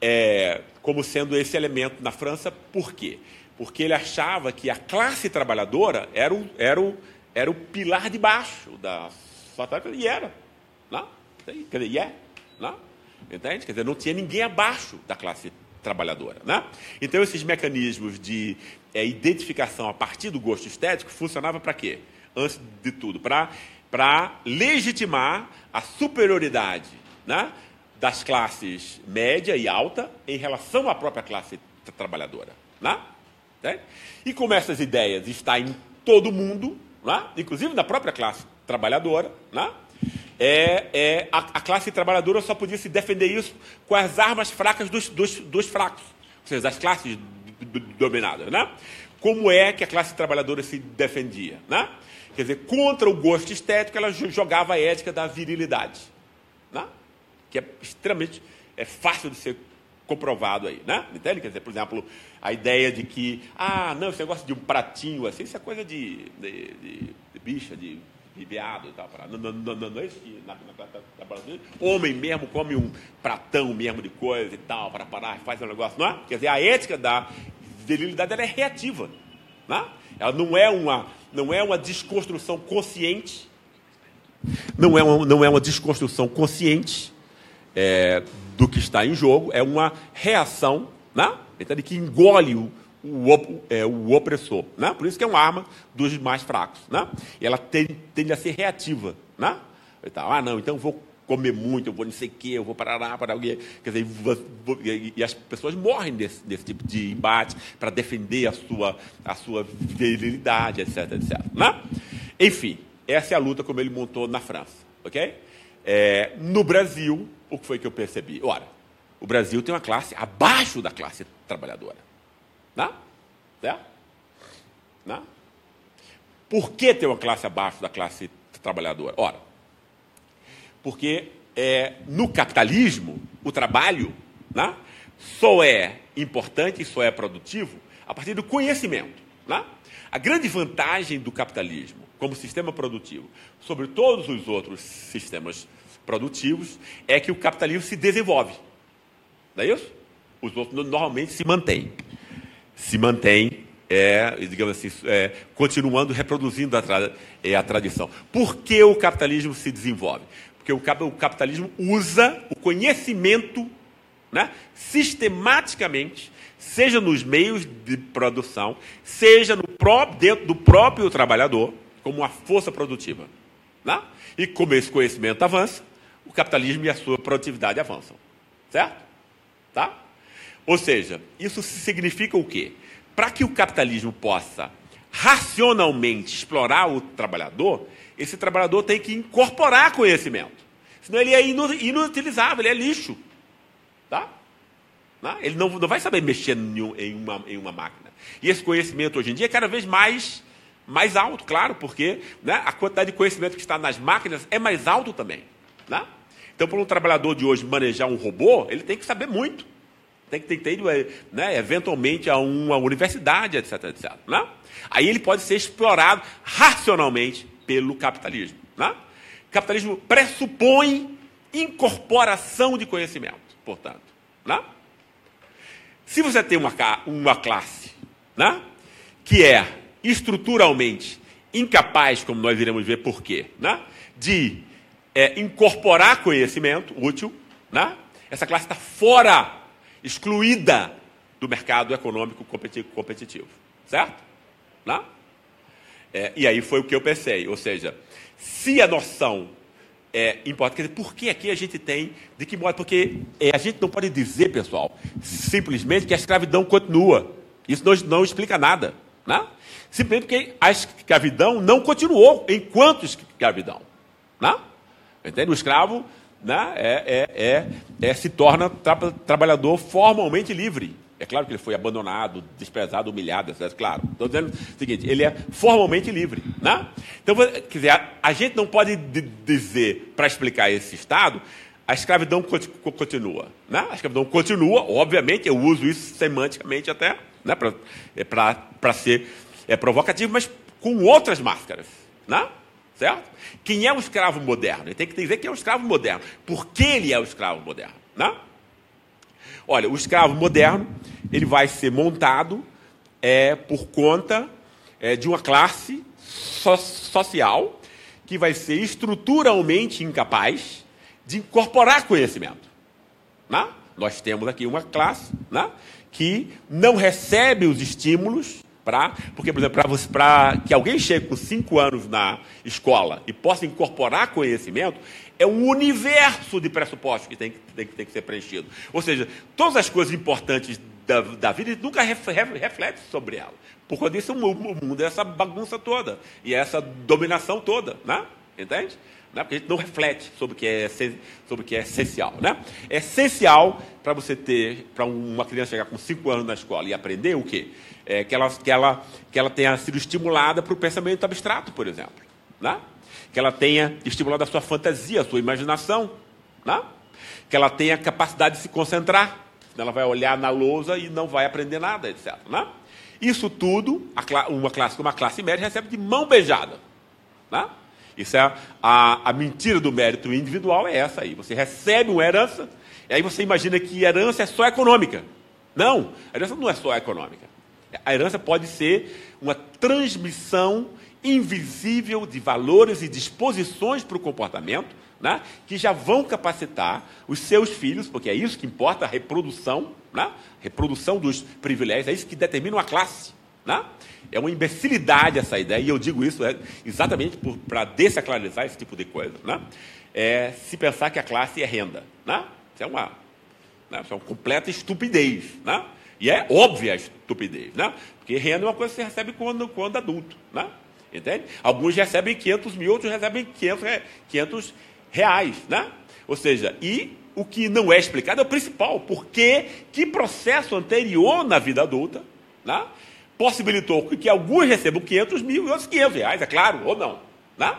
é, como sendo esse elemento na França, por quê? Porque ele achava que a classe trabalhadora era o, era o, era o pilar de baixo da sociedade, e era. Não? Quer dizer, e é. Não? Entende? Quer dizer, não tinha ninguém abaixo da classe trabalhadora. Né? Então, esses mecanismos de é, identificação a partir do gosto estético funcionavam para quê? Antes de tudo, para legitimar a superioridade né, das classes média e alta em relação à própria classe trabalhadora. Né? E como essas ideias estão em todo mundo, né, inclusive na própria classe trabalhadora, né, é, é a, a, classe trabalhadora só podia se defender isso com as armas fracas dos, dos, dos fracos, ou seja, das classes dominadas. Né? Como é que a classe trabalhadora se defendia? Né? Quer dizer, contra o gosto estético, ela jogava a ética da virilidade, né? que é extremamente é fácil de ser comprovado aí, né? Entende? Quer dizer, por exemplo, a ideia de que, ah, não, esse negócio de um pratinho assim, isso é coisa de, de, de, de bicha, de de veado e tal. Não, não, não, não é isso que na, na, na, homem mesmo come um pratão mesmo de coisa e tal, para parar, faz um negócio, não é? Quer dizer, a ética da virilidade ela é reativa. Não é? Ela não é, uma, não é uma desconstrução consciente, não é uma, não é uma desconstrução consciente é, do que está em jogo, é uma reação né? então, que engole o, o, é, o opressor. Né? Por isso que é uma arma dos mais fracos. Né? E ela tende, tende a ser reativa. Né? Então, ah, não, então vou comer muito, eu vou não sei o quê, eu vou parar para alguém. Quer dizer, e as pessoas morrem desse, desse tipo de embate para defender a sua, a sua virilidade, etc, etc. Né? Enfim, essa é a luta como ele montou na França. ok? É, no Brasil, o que foi que eu percebi? Ora, o Brasil tem uma classe abaixo da classe trabalhadora. Né? Certo? Né? Por que ter uma classe abaixo da classe trabalhadora? Ora, porque é, no capitalismo, o trabalho né, só é importante e só é produtivo a partir do conhecimento. Né? A grande vantagem do capitalismo como sistema produtivo sobre todos os outros sistemas produtivos é que o capitalismo se desenvolve. Não é isso? Os outros normalmente se mantêm se mantém, é, digamos assim, é, continuando reproduzindo a, tra é, a tradição. Por que o capitalismo se desenvolve? Porque o, o capitalismo usa o conhecimento né, sistematicamente, seja nos meios de produção, seja no dentro do próprio trabalhador, como uma força produtiva. Né? E como esse conhecimento avança, o capitalismo e a sua produtividade avançam. Certo? Tá? Ou seja, isso significa o quê? Para que o capitalismo possa racionalmente explorar o trabalhador, esse trabalhador tem que incorporar conhecimento. Senão ele é inutilizável, ele é lixo. Tá? Ele não, não vai saber mexer em uma, em uma máquina. E esse conhecimento hoje em dia é cada vez mais, mais alto, claro, porque né, a quantidade de conhecimento que está nas máquinas é mais alto também. Né? Então, para um trabalhador de hoje manejar um robô, ele tem que saber muito tem que ter ido, é, né, eventualmente a uma universidade, etc, etc. Né? Aí ele pode ser explorado racionalmente pelo capitalismo. Né? Capitalismo pressupõe incorporação de conhecimento, portanto. Né? Se você tem uma, uma classe né, que é estruturalmente incapaz, como nós iremos ver por quê, né, de é, incorporar conhecimento útil, né, essa classe está fora excluída do mercado econômico competitivo. Certo? Não? É, e aí foi o que eu pensei. Ou seja, se a noção é, importa. Quer dizer, por que aqui a gente tem, de que modo? Porque é, a gente não pode dizer, pessoal, simplesmente que a escravidão continua. Isso não, não explica nada. Né? Simplesmente porque a escravidão não continuou enquanto escravidão. Né? Entende? O escravo né, é, é, é, é se torna tra trabalhador formalmente livre. É claro que ele foi abandonado, desprezado, humilhado, etc. Claro. Estou dizendo o seguinte, ele é formalmente livre. Né? Então, quer dizer, a, a gente não pode dizer, para explicar esse estado, a escravidão continua. Né? A escravidão continua, obviamente, eu uso isso semanticamente até, né, para é ser é, provocativo, mas com outras máscaras. Né? Certo? Quem é o escravo moderno? Ele tem que dizer quem é o escravo moderno. Por que ele é o escravo moderno? Né? Olha, o escravo moderno ele vai ser montado é, por conta é, de uma classe so social que vai ser estruturalmente incapaz de incorporar conhecimento. Né? Nós temos aqui uma classe né, que não recebe os estímulos para. Porque, por exemplo, para que alguém chegue com cinco anos na escola e possa incorporar conhecimento, é um universo de pressupostos que tem, tem, tem que ser preenchido. Ou seja, todas as coisas importantes da, da vida nunca reflete sobre ela. Por conta disso, o mundo é essa bagunça toda e é essa dominação toda, né? entende? Né? Porque a gente não reflete sobre o que é, sobre o que é essencial. Né? É essencial para você ter, para uma criança chegar com 5 anos na escola e aprender o quê? É que, ela, que, ela, que ela tenha sido estimulada para o pensamento abstrato, por exemplo. Né? Que ela tenha estimulado a sua fantasia, a sua imaginação. Né? Que ela tenha capacidade de se concentrar. Ela vai olhar na lousa e não vai aprender nada, etc. Né? Isso tudo, uma classe como classe média recebe de mão beijada. Né? Isso é a, a, a, mentira do mérito individual é essa aí. Você recebe uma herança, e aí você imagina que herança é só econômica. Não, a herança não é só econômica. A herança pode ser uma transmissão invisível de valores e disposições para o comportamento, né, que já vão capacitar os seus filhos, porque é isso que importa, a reprodução, né, reprodução dos privilégios, é isso que determina uma classe. Né? É uma imbecilidade essa ideia, e eu digo isso é, exatamente para desacralizar esse tipo de coisa. Né? É, se pensar que a classe é renda. Né? Isso, é uma, né? Isso é uma completa estupidez. Né? E é óbvia a estupidez. Né? Porque renda é uma coisa que você recebe quando, quando adulto. Né? Entende? Alguns recebem 500 mil, outros recebem 500, 500 reais. Né? Ou seja, e o que não é explicado é o principal. Porque que processo anterior na vida adulta né? possibilitou que alguns recebam 500 mil e outros 500 reais, é claro, ou não. Né?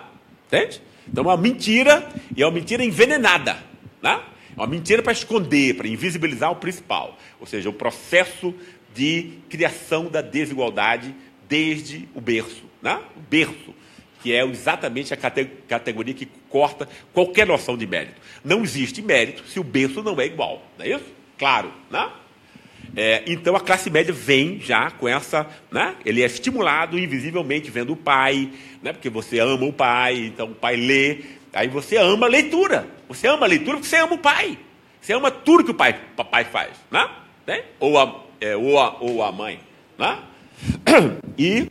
Entende? Então é uma mentira, e é uma mentira envenenada. Né? Uma mentira para esconder, para invisibilizar o principal. Ou seja, o processo de criação da desigualdade desde o berço. Né? O berço, que é exatamente a categoria que corta qualquer noção de mérito. Não existe mérito se o berço não é igual. Não é isso? Claro. Né? É, então a classe média vem já com essa, né? Ele é estimulado invisivelmente vendo o pai, né? Porque você ama o pai, então o pai lê, aí você ama a leitura. Você ama a leitura porque você ama o pai. Você ama tudo que o pai, o pai faz, né? né? Ou, a, é, ou, a, ou a mãe, né? E,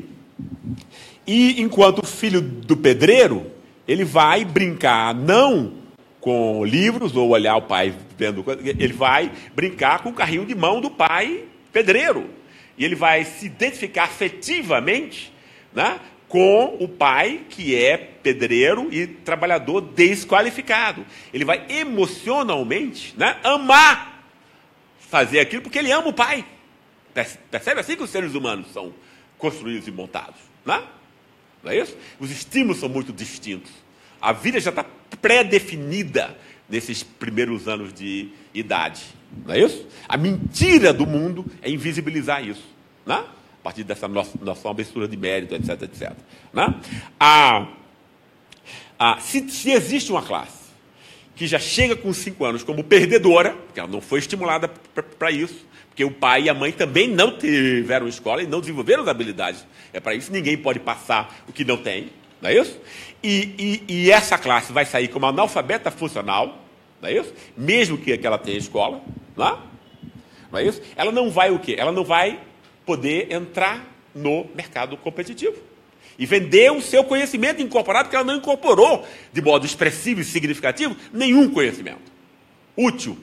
e enquanto filho do pedreiro, ele vai brincar não com livros ou olhar o pai vendo ele vai brincar com o carrinho de mão do pai pedreiro e ele vai se identificar afetivamente né, com o pai que é pedreiro e trabalhador desqualificado ele vai emocionalmente né, amar fazer aquilo porque ele ama o pai percebe assim que os seres humanos são construídos e montados né? não é isso os estímulos são muito distintos a vida já está pré-definida nesses primeiros anos de idade. Não é isso? A mentira do mundo é invisibilizar isso. Né? A partir dessa nossa, nossa abertura de mérito, etc, etc. Né? A, a, se, se existe uma classe que já chega com cinco anos como perdedora, porque ela não foi estimulada para isso, porque o pai e a mãe também não tiveram escola e não desenvolveram as habilidades. É para isso ninguém pode passar o que não tem. Não é isso? E, e, e, essa classe vai sair como analfabeta funcional, não é isso? Mesmo que, que ela tenha escola, não é? não é isso? Ela não vai o quê? Ela não vai poder entrar no mercado competitivo. E vender o seu conhecimento incorporado, porque ela não incorporou de modo expressivo e significativo nenhum conhecimento útil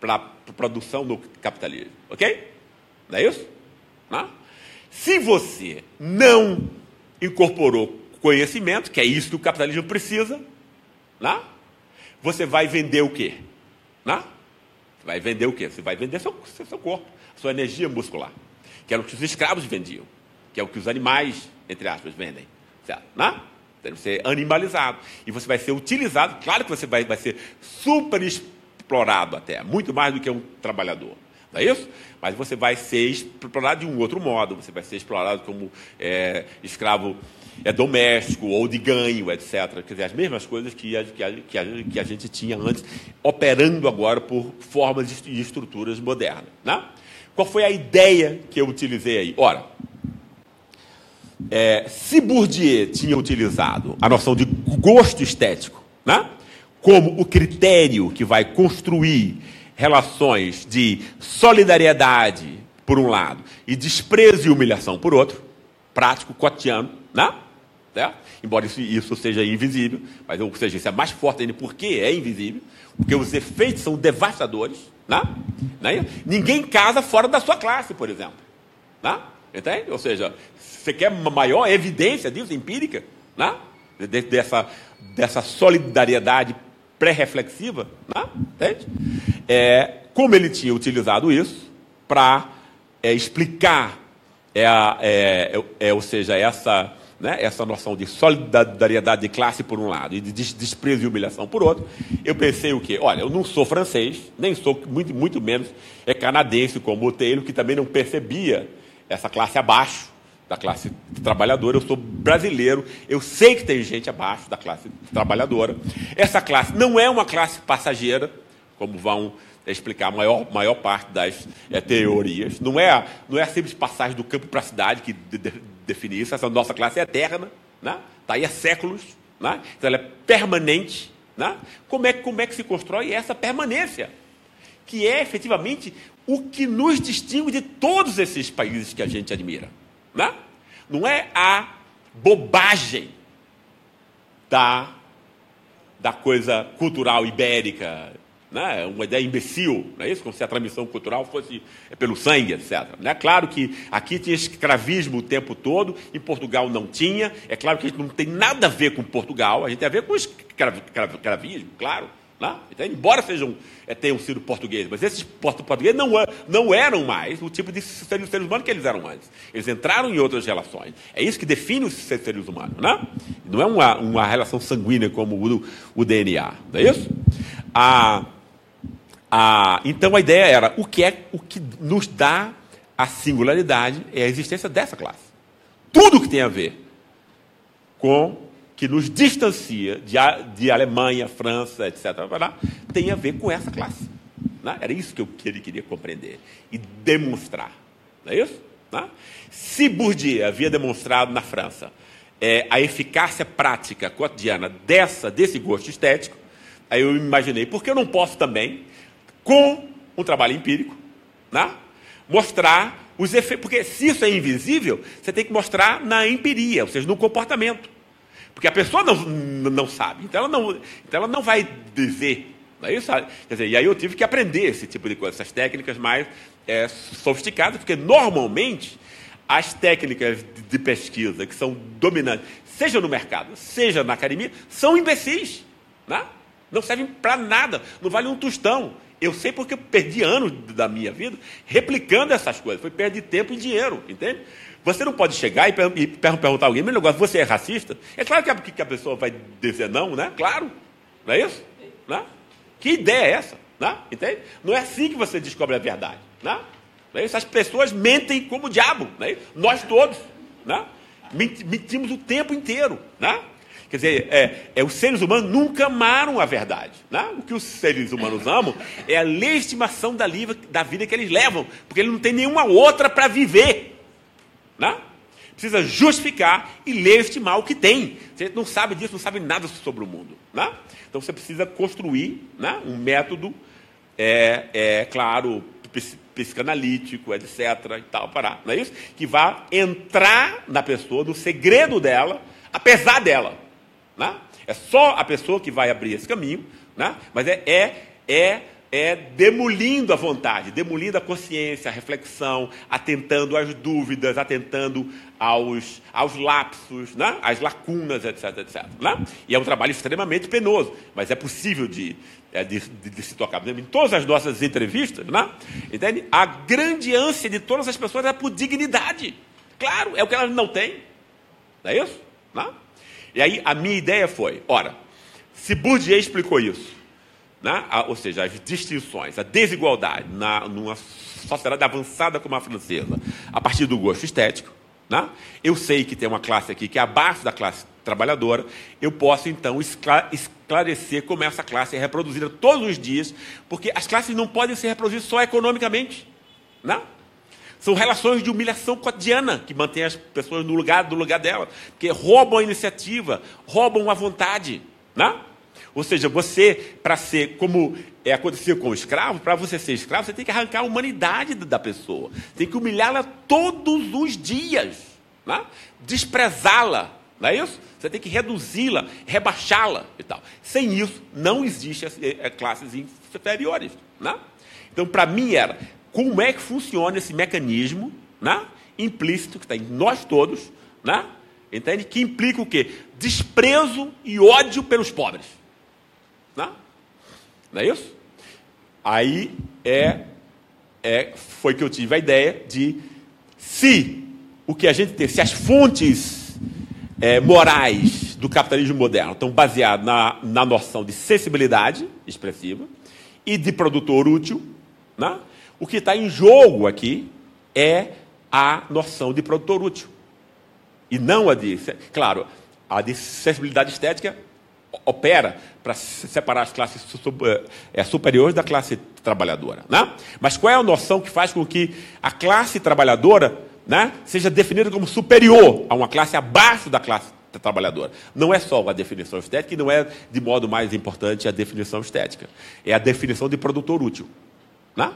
para a produção do capitalismo. Ok? Não é isso? Não? Se você não incorporou conhecimento, que é isso que o capitalismo precisa, não? você vai vender o quê? Não? Vai vender o quê? Você vai vender seu, seu corpo, sua energia muscular, que era o que os escravos vendiam, que é o que os animais, entre aspas, vendem. Certo? Não? Deve ser animalizado. E você vai ser utilizado, claro que você vai, vai ser super explorado até, muito mais do que um trabalhador. Não é isso? Mas você vai ser explorado de um outro modo, você vai ser explorado como é, escravo é, doméstico ou de ganho, etc. Quer dizer, as mesmas coisas que a, que a, que a, que a gente tinha antes, operando agora por formas e estruturas modernas. Né? Qual foi a ideia que eu utilizei aí? Ora, é, se Bourdieu tinha utilizado a noção de gosto estético né, como o critério que vai construir relações de solidariedade, por um lado, e desprezo e humilhação, por outro, prático, cotidiano, né? Certo? embora isso, isso, seja invisível, mas ou seja, isso é mais forte ainda porque é invisível, porque os efeitos são devastadores. Né? Né? Ninguém casa fora da sua classe, por exemplo. Né? Entende? Ou seja, você quer maior evidência disso, empírica, né? dessa, dessa solidariedade pré-reflexiva, né? entende? É, como ele tinha utilizado isso para é, explicar, é, é, é, ou seja, essa, né, essa noção de solidariedade de classe por um lado e de desprezo e humilhação por outro, eu pensei o quê? Olha, eu não sou francês, nem sou muito, muito menos é canadense como o Taylor, que também não percebia essa classe abaixo da classe trabalhadora, eu sou brasileiro, eu sei que tem gente abaixo da classe trabalhadora. Essa classe não é uma classe passageira, como vão explicar a maior, maior parte das é, teorias. Não é, não é a simples passagem do campo para a cidade que de, de, define isso. Essa nossa classe é eterna, né? está aí há séculos, né? então ela é permanente. Né? Como, é, como é que se constrói essa permanência? Que é efetivamente o que nos distingue de todos esses países que a gente admira. Né? Não é a bobagem da, da coisa cultural ibérica, né? uma ideia imbecil, não é isso? Como se a transmissão cultural fosse pelo sangue, etc. É claro que aqui tinha escravismo o tempo todo, em Portugal não tinha. É claro que a gente não tem nada a ver com Portugal, a gente tem a ver com escravismo, claro. Né? Então, embora sejam, é, tenham sido portugueses, mas esses portugueses não, não eram mais o tipo de seres, seres humanos que eles eram antes. Eles entraram em outras relações. É isso que define os seres humanos. Né? Não é uma, uma relação sanguínea como o, o DNA. Não é isso? A, a, então a ideia era o que é o que nos dá a singularidade é a existência dessa classe. Tudo que tem a ver com que nos distancia de, de Alemanha, França, etc., tem a ver com essa classe. Né? Era isso que, eu, que ele queria compreender e demonstrar. Não é isso? Né? Se Bourdieu havia demonstrado na França é, a eficácia prática cotidiana dessa, desse gosto estético, aí eu imaginei, por que eu não posso também, com um trabalho empírico, né? mostrar os efeitos. Porque se isso é invisível, você tem que mostrar na empiria, ou seja, no comportamento. Porque a pessoa não, não sabe. Então ela não, então ela não vai dizer. Não é isso? Quer dizer, e aí eu tive que aprender esse tipo de coisa, essas técnicas mais é, sofisticadas, porque normalmente as técnicas de pesquisa que são dominantes, seja no mercado, seja na academia, são imbecis. Né? Não servem para nada, não vale um tostão. Eu sei porque eu perdi anos da minha vida replicando essas coisas. Foi perder tempo e dinheiro, entende? Você não pode chegar e, e perguntar a alguém, meu negócio, você é racista? É claro que a, que a, pessoa vai dizer não, né? Claro. Não é isso? Né? Que ideia é essa? Né? Entende? Não é assim que você descobre a verdade. Né? Não é isso? As pessoas mentem como o diabo. Né? Nós todos. Né? Mentimos o tempo inteiro. Né? Quer dizer, é, é, os seres humanos nunca amaram a verdade. Né? O que os seres humanos amam é a legitimação da, da vida que eles levam, porque ele não tem nenhuma outra para viver. Né? Precisa justificar e legitimar o que tem. Você não sabe disso, não sabe nada sobre o mundo. Né? Então você precisa construir né, um método, é, é claro, psicanalítico, etc. e tal, parar. Não é isso? Que vai entrar na pessoa, no segredo dela, apesar dela. Né? É só a pessoa que vai abrir esse caminho, né? mas é, é, é, é demolindo a vontade, demolindo a consciência, a reflexão, atentando às dúvidas, atentando aos, aos lapsos, né? às lacunas, etc. etc né? E é um trabalho extremamente penoso, mas é possível de, é, de, de, de, se tocar. Em todas as nossas entrevistas, né? Entende? a grande ânsia de todas as pessoas é por dignidade. Claro, é o que elas não têm. Não é isso? Né? E aí a minha ideia foi: ora, se Bourdieu explicou isso, né? ou seja, as distinções, a desigualdade na, numa sociedade avançada como a francesa, a partir do gosto estético, né? eu sei que tem uma classe aqui que é abaixo da classe trabalhadora, eu posso então esclarecer como essa classe é reproduzida todos os dias, porque as classes não podem ser reproduzidas só economicamente. Né? São relações de humilhação cotidiana que mantêm as pessoas no lugar do lugar dela, porque roubam a iniciativa, roubam a vontade, né? Ou seja, você, para ser como é acontecido com o escravo, para você ser escravo, você tem que arrancar a humanidade da pessoa, tem que humilhá-la todos os dias, né? desprezá-la, não é isso? Você tem que reduzi-la, rebaixá-la e tal. Sem isso, não existem é, classes inferiores. Né? Então, para mim, era como é que funciona esse mecanismo né, implícito que está em nós todos, né, entende? Que implica o quê? Desprezo e ódio pelos pobres. Né? Não é isso? Aí é, é, foi que eu tive a ideia de se o que a gente tem, se as fontes é, morais do capitalismo moderno estão baseadas na, na noção de sensibilidade expressiva e de produtor útil, né? O que está em jogo aqui é a noção de produtor útil. E não a de. Claro, a de sensibilidade estética opera para separar as classes é, superiores da classe trabalhadora. Né? Mas qual é a noção que faz com que a classe trabalhadora né, seja definida como superior a uma classe abaixo da classe trabalhadora? Não é só a definição estética e não é, de modo mais importante, a definição estética. É a definição de produtor útil. Né?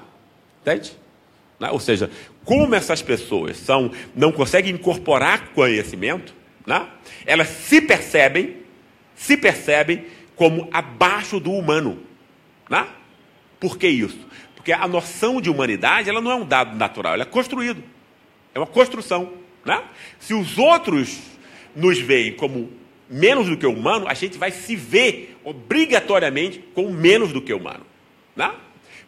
Entende? Né? Ou seja, como essas pessoas são, não conseguem incorporar conhecimento, né? elas se percebem, se percebem como abaixo do humano. Né? Por que isso? Porque a noção de humanidade ela não é um dado natural, ela é construído. É uma construção. Se os outros nos veem como menos do que humano, a gente vai se ver obrigatoriamente como menos do que humano.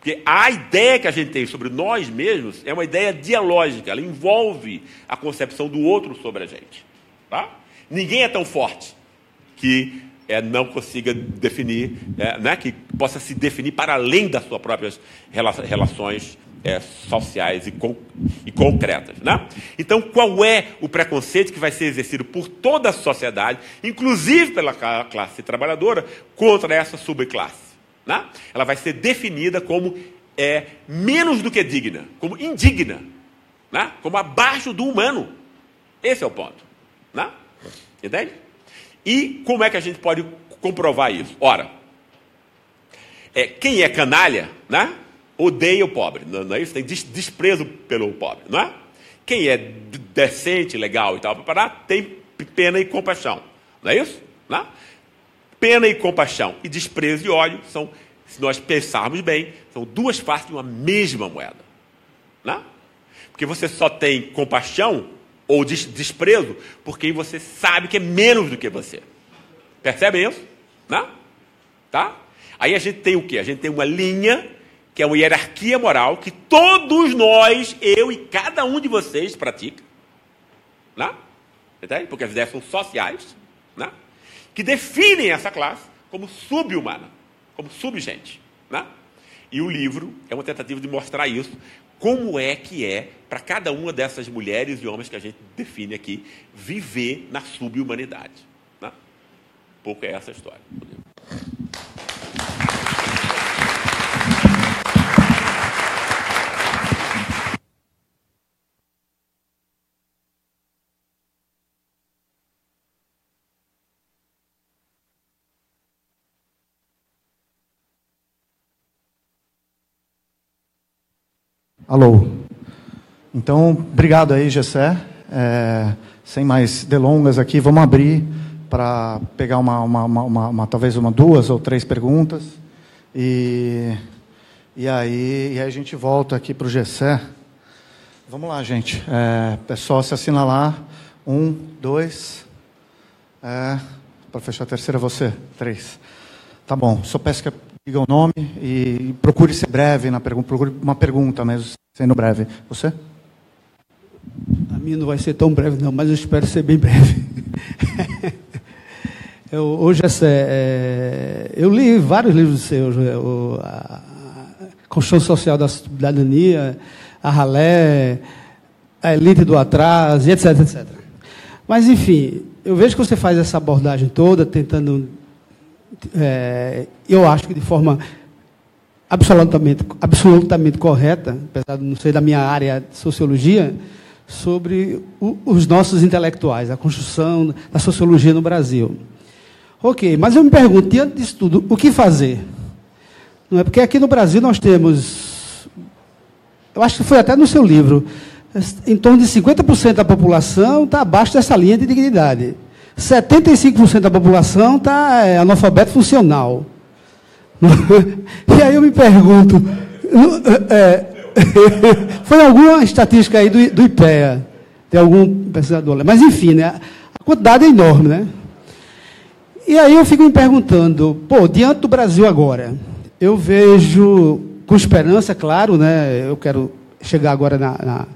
Porque a ideia que a gente tem sobre nós mesmos é uma ideia dialógica, ela envolve a concepção do outro sobre a gente. Tá? Ninguém é tão forte que é, não consiga definir, é, né, que possa se definir para além das suas próprias relações é, sociais e, con e concretas. Né? Então, qual é o preconceito que vai ser exercido por toda a sociedade, inclusive pela classe trabalhadora, contra essa subclasse? Né? Ela vai ser definida como é, menos do que digna, como indigna, né? como abaixo do humano. Esse é o ponto. Né? Entende? E como é que a gente pode comprovar isso? Ora, é, quem é canalha, né? odeia o pobre, não, é isso? Tem desprezo pelo pobre, não é? Quem é decente, legal e tal, tem pena e compaixão, não é isso? Não é? Pena e compaixão e desprezo e ódio são, se nós pensarmos bem, são duas faces de uma mesma moeda. Né? Porque você só tem compaixão ou desprezo por quem você sabe que é menos do que você. Percebe isso? Né? Tá? Aí a gente tem o quê? A gente tem uma linha que é uma hierarquia moral que todos nós, eu e cada um de vocês pratica. Né? Entende? Porque as ideias são sociais. Não? Que definem essa classe como sub-humana, como subgente. Né? E o livro é uma tentativa de mostrar isso, como é que é para cada uma dessas mulheres e homens que a gente define aqui viver na sub-humanidade. Né? Um pouco é essa a história. Alô. Então, obrigado aí, Gessé. É, sem mais delongas aqui, vamos abrir para pegar uma, uma, uma, uma, talvez uma, duas ou três perguntas. E, e, aí, e aí a gente volta aqui para o Gessé. Vamos lá, gente. É, pessoal, se assinalar. Um, dois. É, para fechar a terceira, você. Três. Tá bom. Só peço que diga o nome e procure ser breve na pergunta. Procure uma pergunta mesmo, sendo breve. Você? A minha não vai ser tão breve, não, mas eu espero ser bem breve. eu, hoje, essa, é, eu li vários livros seus. É, o, a Construção Social da Cidadania, a ralé, a elite do atraso, etc, etc. Mas, enfim, eu vejo que você faz essa abordagem toda, tentando, é, eu acho que de forma absolutamente, absolutamente correta, apesar de não ser da minha área de sociologia, sobre o, os nossos intelectuais, a construção da sociologia no Brasil. Ok, mas eu me pergunto, diante disso tudo, o que fazer? Não é porque aqui no Brasil nós temos eu acho que foi até no seu livro, em torno de 50% da população está abaixo dessa linha de dignidade. 75% da população está é, analfabeto funcional. E aí eu me pergunto, é, foi alguma estatística aí do, do IPEA, de algum pesquisador, mas enfim, né, a quantidade é enorme, né? E aí eu fico me perguntando, pô, diante do Brasil agora, eu vejo com esperança, claro, né? Eu quero chegar agora na, na,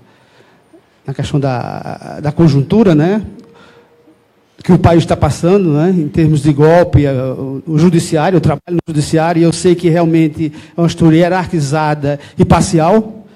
na questão da, da conjuntura, né? Que o país está passando, né, em termos de golpe, o, o judiciário, o trabalho no judiciário, e eu sei que realmente é uma estrutura hierarquizada e parcial,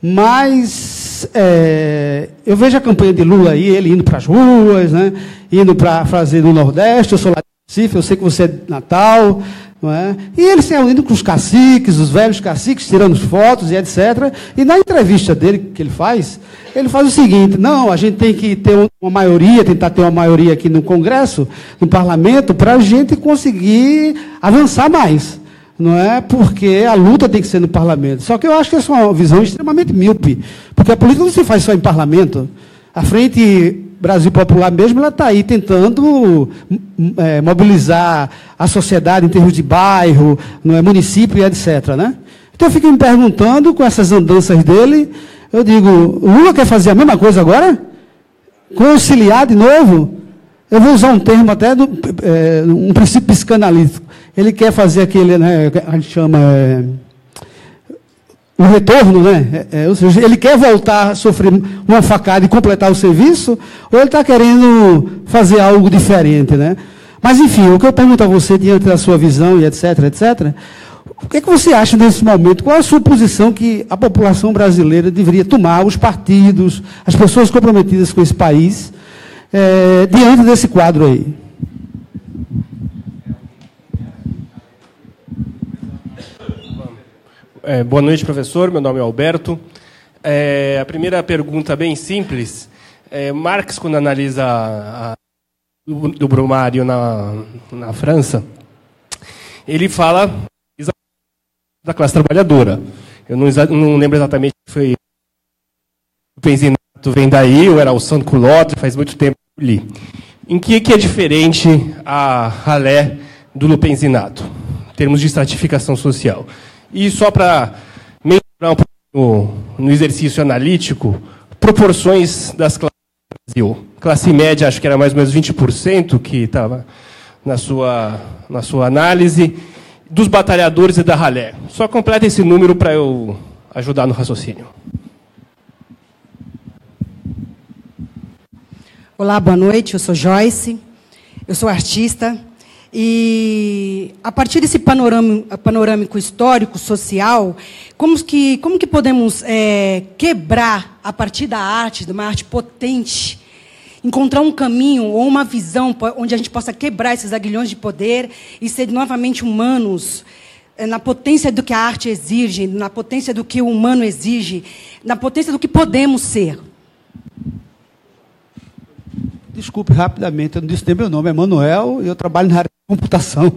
mas é, eu vejo a campanha de Lula aí, ele indo para as ruas, né, indo para fazer no Nordeste, eu sou lá de Recife, eu sei que você é de Natal, é? E ele se reunindo com os caciques, os velhos caciques, tirando fotos e etc. E na entrevista dele, que ele faz, ele faz o seguinte: não, a gente tem que ter uma maioria, tentar ter uma maioria aqui no Congresso, no Parlamento, para a gente conseguir avançar mais. Não é porque a luta tem que ser no parlamento. Só que eu acho que essa é uma visão extremamente míope. Porque a política não se faz só em parlamento. A frente Brasil Popular mesmo, ela está aí tentando é, mobilizar a sociedade em termos de bairro, não é, município e etc. Né? Então eu fico me perguntando, com essas andanças dele, eu digo, o Lula quer fazer a mesma coisa agora? Conciliar de novo? Eu vou usar um termo até, do, é, um princípio psicanalítico. Ele quer fazer aquele, né, a gente chama... É, o retorno, né? É, é, ou seja, ele quer voltar a sofrer uma facada e completar o serviço, ou ele está querendo fazer algo diferente, né? Mas, enfim, o que eu pergunto a você, diante da sua visão e etc, etc, o que, é que você acha nesse momento? Qual é a sua posição que a população brasileira deveria tomar, os partidos, as pessoas comprometidas com esse país, é, diante desse quadro aí? É, boa noite, professor. Meu nome é Alberto. É, a primeira pergunta, bem simples. É, Marx, quando analisa a, do, do Brumário na, na França, ele fala da classe trabalhadora. Eu não, não lembro exatamente se foi o Penzinato vem daí, ou era o Santo Culotre, faz muito tempo que li. Em que, que é diferente a ralé do Lupenzinato, em termos de estratificação social? E só para mencionar um pouco no, exercício analítico, proporções das classes do Brasil. Classe média, acho que era mais ou menos 20%, que estava na sua, na sua análise, dos batalhadores e da ralé. Só completa esse número para eu ajudar no raciocínio. Olá, boa noite. Eu sou Joyce. Eu sou artista. E a partir desse panorâmico, panorâmico histórico, social, como que, como que podemos é, quebrar, a partir da arte, de uma arte potente, encontrar um caminho ou uma visão onde a gente possa quebrar esses aguilhões de poder e ser novamente humanos, é, na potência do que a arte exige, na potência do que o humano exige, na potência do que podemos ser? Desculpe rapidamente, eu não disse nem meu nome, é Manuel e eu trabalho na área computação.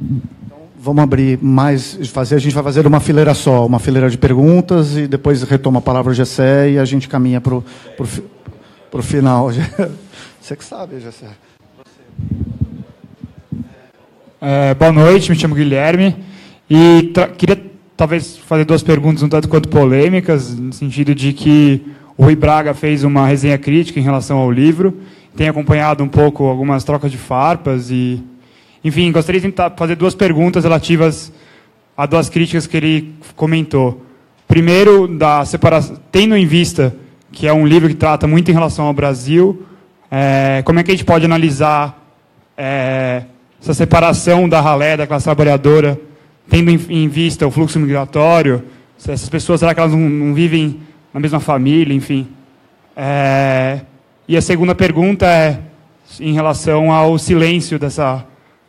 Então, vamos abrir mais, fazer, a gente vai fazer uma fileira só, uma fileira de perguntas e depois retoma a palavra o Gessé e a gente caminha para o final. Você que sabe, Gessé. É, boa noite, me chamo Guilherme e queria talvez fazer duas perguntas um tanto quanto polêmicas, no sentido de que o Rui Braga fez uma resenha crítica em relação ao livro, tem acompanhado um pouco algumas trocas de farpas e, enfim, gostaria de tentar fazer duas perguntas relativas a duas críticas que ele comentou. Primeiro, da separação, tendo em vista que é um livro que trata muito em relação ao Brasil, é, como é que a gente pode analisar é, essa separação da ralé, da classe trabalhadora, tendo em, vista o fluxo migratório, essas pessoas, será que elas não, não vivem na mesma família, enfim. É, e a segunda pergunta é em relação ao silêncio dessa,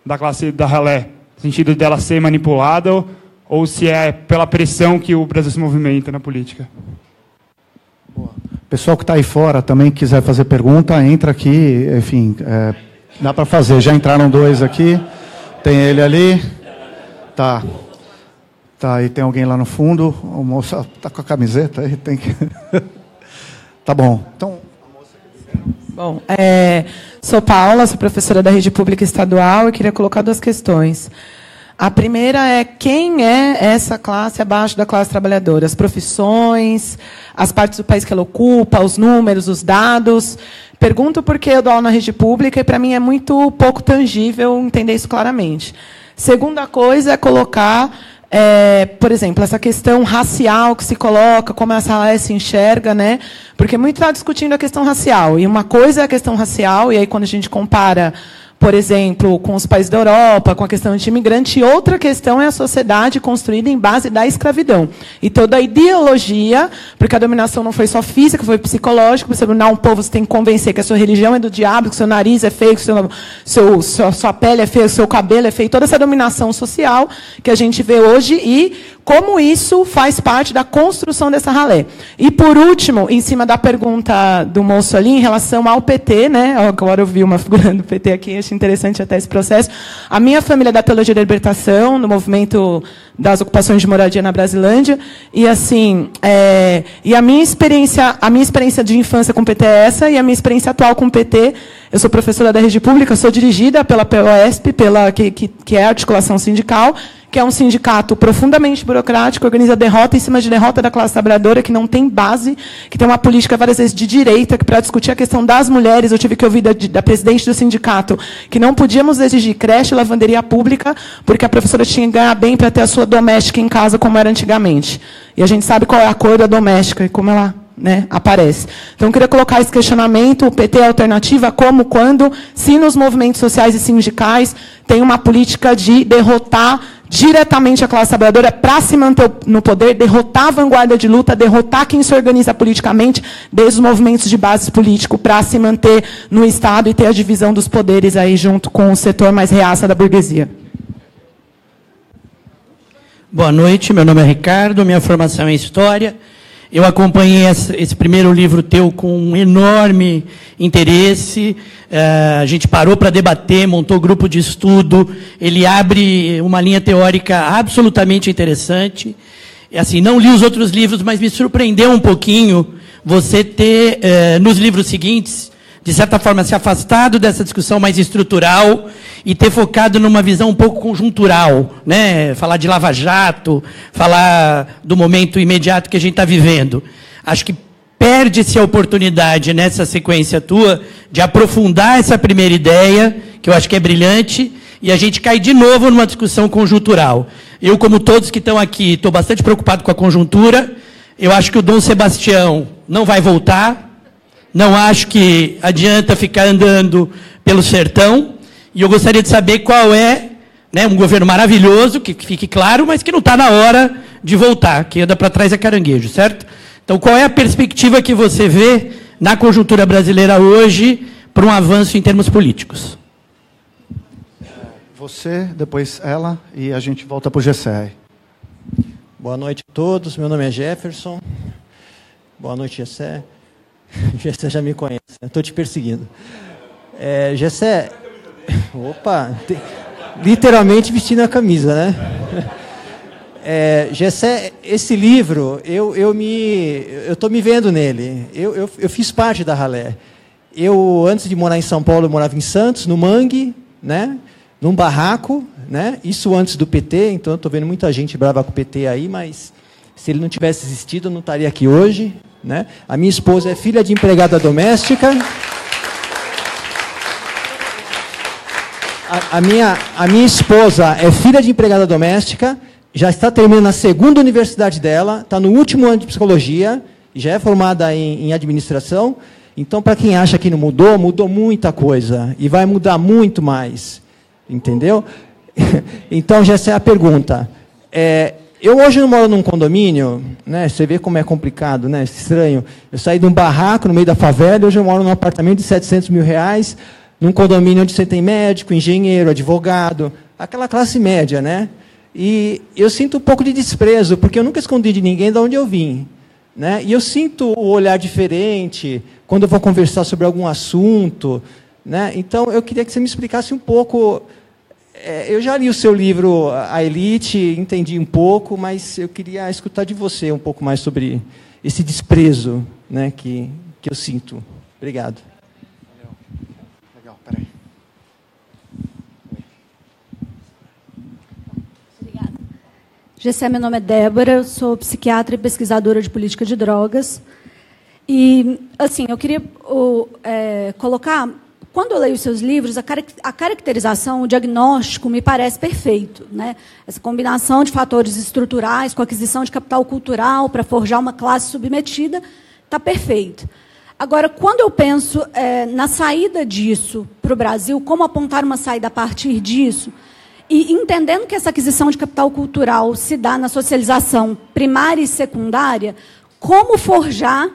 da classe da ralé, no sentido dela ser manipulada ou, ou se é pela pressão que o Brasil se movimenta na política. Pessoal que está aí fora também quiser fazer pergunta, entra aqui, enfim, é, dá para fazer. Já entraram dois aqui, tem ele ali. Tá. Tá, e tem alguém lá no fundo. O moço tá com a camiseta aí, tem que. tá bom. Então. Bom, é, sou Paula, sou professora da rede pública estadual e queria colocar duas questões. A primeira é quem é essa classe abaixo da classe trabalhadora? As profissões, as partes do país que ela ocupa, os números, os dados. Pergunto porque eu dou aula na rede pública e para mim é muito pouco tangível entender isso claramente. Segunda coisa é colocar, é, por exemplo, essa questão racial que se coloca, como essa área se enxerga, né? Porque muito está discutindo a questão racial. E uma coisa é a questão racial, e aí quando a gente compara por exemplo, com os países da Europa, com a questão anti-imigrante, e outra questão é a sociedade construída em base da escravidão. E toda a ideologia, porque a dominação não foi só física, foi psicológica, você dominar um povo, você tem que convencer que a sua religião é do diabo, que seu nariz é feio, que seu, seu, sua, sua pele é feia, que seu cabelo é feio, toda essa dominação social que a gente vê hoje e como isso faz parte da construção dessa ralé. E, por último, em cima da pergunta do moço ali, em relação ao PT, né? agora eu vi uma figura do PT aqui, interessante até esse processo. A minha família é da Teologia da Libertação, no movimento das ocupações de moradia na Brasilândia, e assim, é, e a minha experiência, a minha experiência de infância com o PT é essa, e a minha experiência atual com o PT, eu sou professora da rede pública, sou dirigida pela POSP, pela, que, que, que é a articulação sindical, que é um sindicato profundamente burocrático, organiza derrota em cima de derrota da classe trabalhadora, que não tem base, que tem uma política várias vezes de direita, que para discutir a questão das mulheres, eu tive que ouvir da, da presidente do sindicato que não podíamos exigir creche e lavanderia pública, porque a professora tinha que ganhar bem para ter a sua doméstica em casa, como era antigamente. E a gente sabe qual é a cor da doméstica e como ela né, aparece. Então, eu queria colocar esse questionamento, o PT é alternativa, como, quando, se nos movimentos sociais e sindicais tem uma política de derrotar diretamente a classe trabalhadora para se manter no poder, derrotar a vanguarda de luta, derrotar quem se organiza politicamente, desde os movimentos de base político, para se manter no Estado e ter a divisão dos poderes aí junto com o setor mais reaça da burguesia. Boa noite, meu nome é Ricardo, minha formação é História. Eu acompanhei esse primeiro livro teu com um enorme interesse. Eh, a gente parou para debater, montou grupo de estudo. Ele abre uma linha teórica absolutamente interessante. Assim, não li os outros livros, mas me surpreendeu um pouquinho você ter, eh, nos livros seguintes, de certa forma, se afastado dessa discussão mais estrutural e ter focado numa visão um pouco conjuntural, né? Falar de lava-jato, falar do momento imediato que a gente está vivendo. Acho que perde-se a oportunidade nessa sequência tua de aprofundar essa primeira ideia, que eu acho que é brilhante, e a gente cai de novo numa discussão conjuntural. Eu, como todos que estão aqui, estou bastante preocupado com a conjuntura. Eu acho que o Dom Sebastião não vai voltar. Não acho que adianta ficar andando pelo sertão. E eu gostaria de saber qual é né, um governo maravilhoso, que, que fique claro, mas que não está na hora de voltar, que anda para trás é caranguejo, certo? Então, qual é a perspectiva que você vê na conjuntura brasileira hoje para um avanço em termos políticos? Você, depois ela, e a gente volta para o GCR. Boa noite a todos, meu nome é Jefferson. Boa noite, Gessé. Gessé já me conhece, estou te perseguindo. É, opa, tem, literalmente vestindo a camisa, né? É, esse livro, eu eu me eu estou me vendo nele. Eu, eu, eu fiz parte da ralé. Eu antes de morar em São Paulo, eu morava em Santos, no Mangue, né? Num barraco, né? Isso antes do PT. Então, estou vendo muita gente brava com o PT aí, mas se ele não tivesse existido, eu não estaria aqui hoje, né? A minha esposa é filha de empregada doméstica. A, a, minha, a minha esposa é filha de empregada doméstica, já está terminando a segunda universidade dela, está no último ano de psicologia, já é formada em, em administração. Então, para quem acha que não mudou, mudou muita coisa e vai mudar muito mais. Entendeu? então, já essa é a pergunta. É, eu hoje não moro num condomínio, né? Você vê como é complicado, né? Estranho. Eu saí de um barraco no meio da favela, hoje eu moro num apartamento de 700 mil reais, num condomínio onde você tem médico, engenheiro, advogado, aquela classe média, né? E eu sinto um pouco de desprezo, porque eu nunca escondi de ninguém de onde eu vim. Né? E eu sinto o olhar diferente quando eu vou conversar sobre algum assunto. Né? Então, eu queria que você me explicasse um pouco. É, eu já li o seu livro, A Elite, entendi um pouco, mas eu queria escutar de você um pouco mais sobre esse desprezo né, que, que eu sinto. Obrigado. Gessé, meu nome é Débora, eu sou psiquiatra e pesquisadora de política de drogas. E, assim, eu queria o, é, colocar, quando eu leio os seus livros, a, car a, caracterização, o diagnóstico me parece perfeito. Né? Essa combinação de fatores estruturais com aquisição de capital cultural para forjar uma classe submetida está perfeito. Agora, quando eu penso é, na saída disso para o Brasil, como apontar uma saída a partir disso, e entendendo que essa aquisição de capital cultural se dá na socialização primária e secundária, como forjar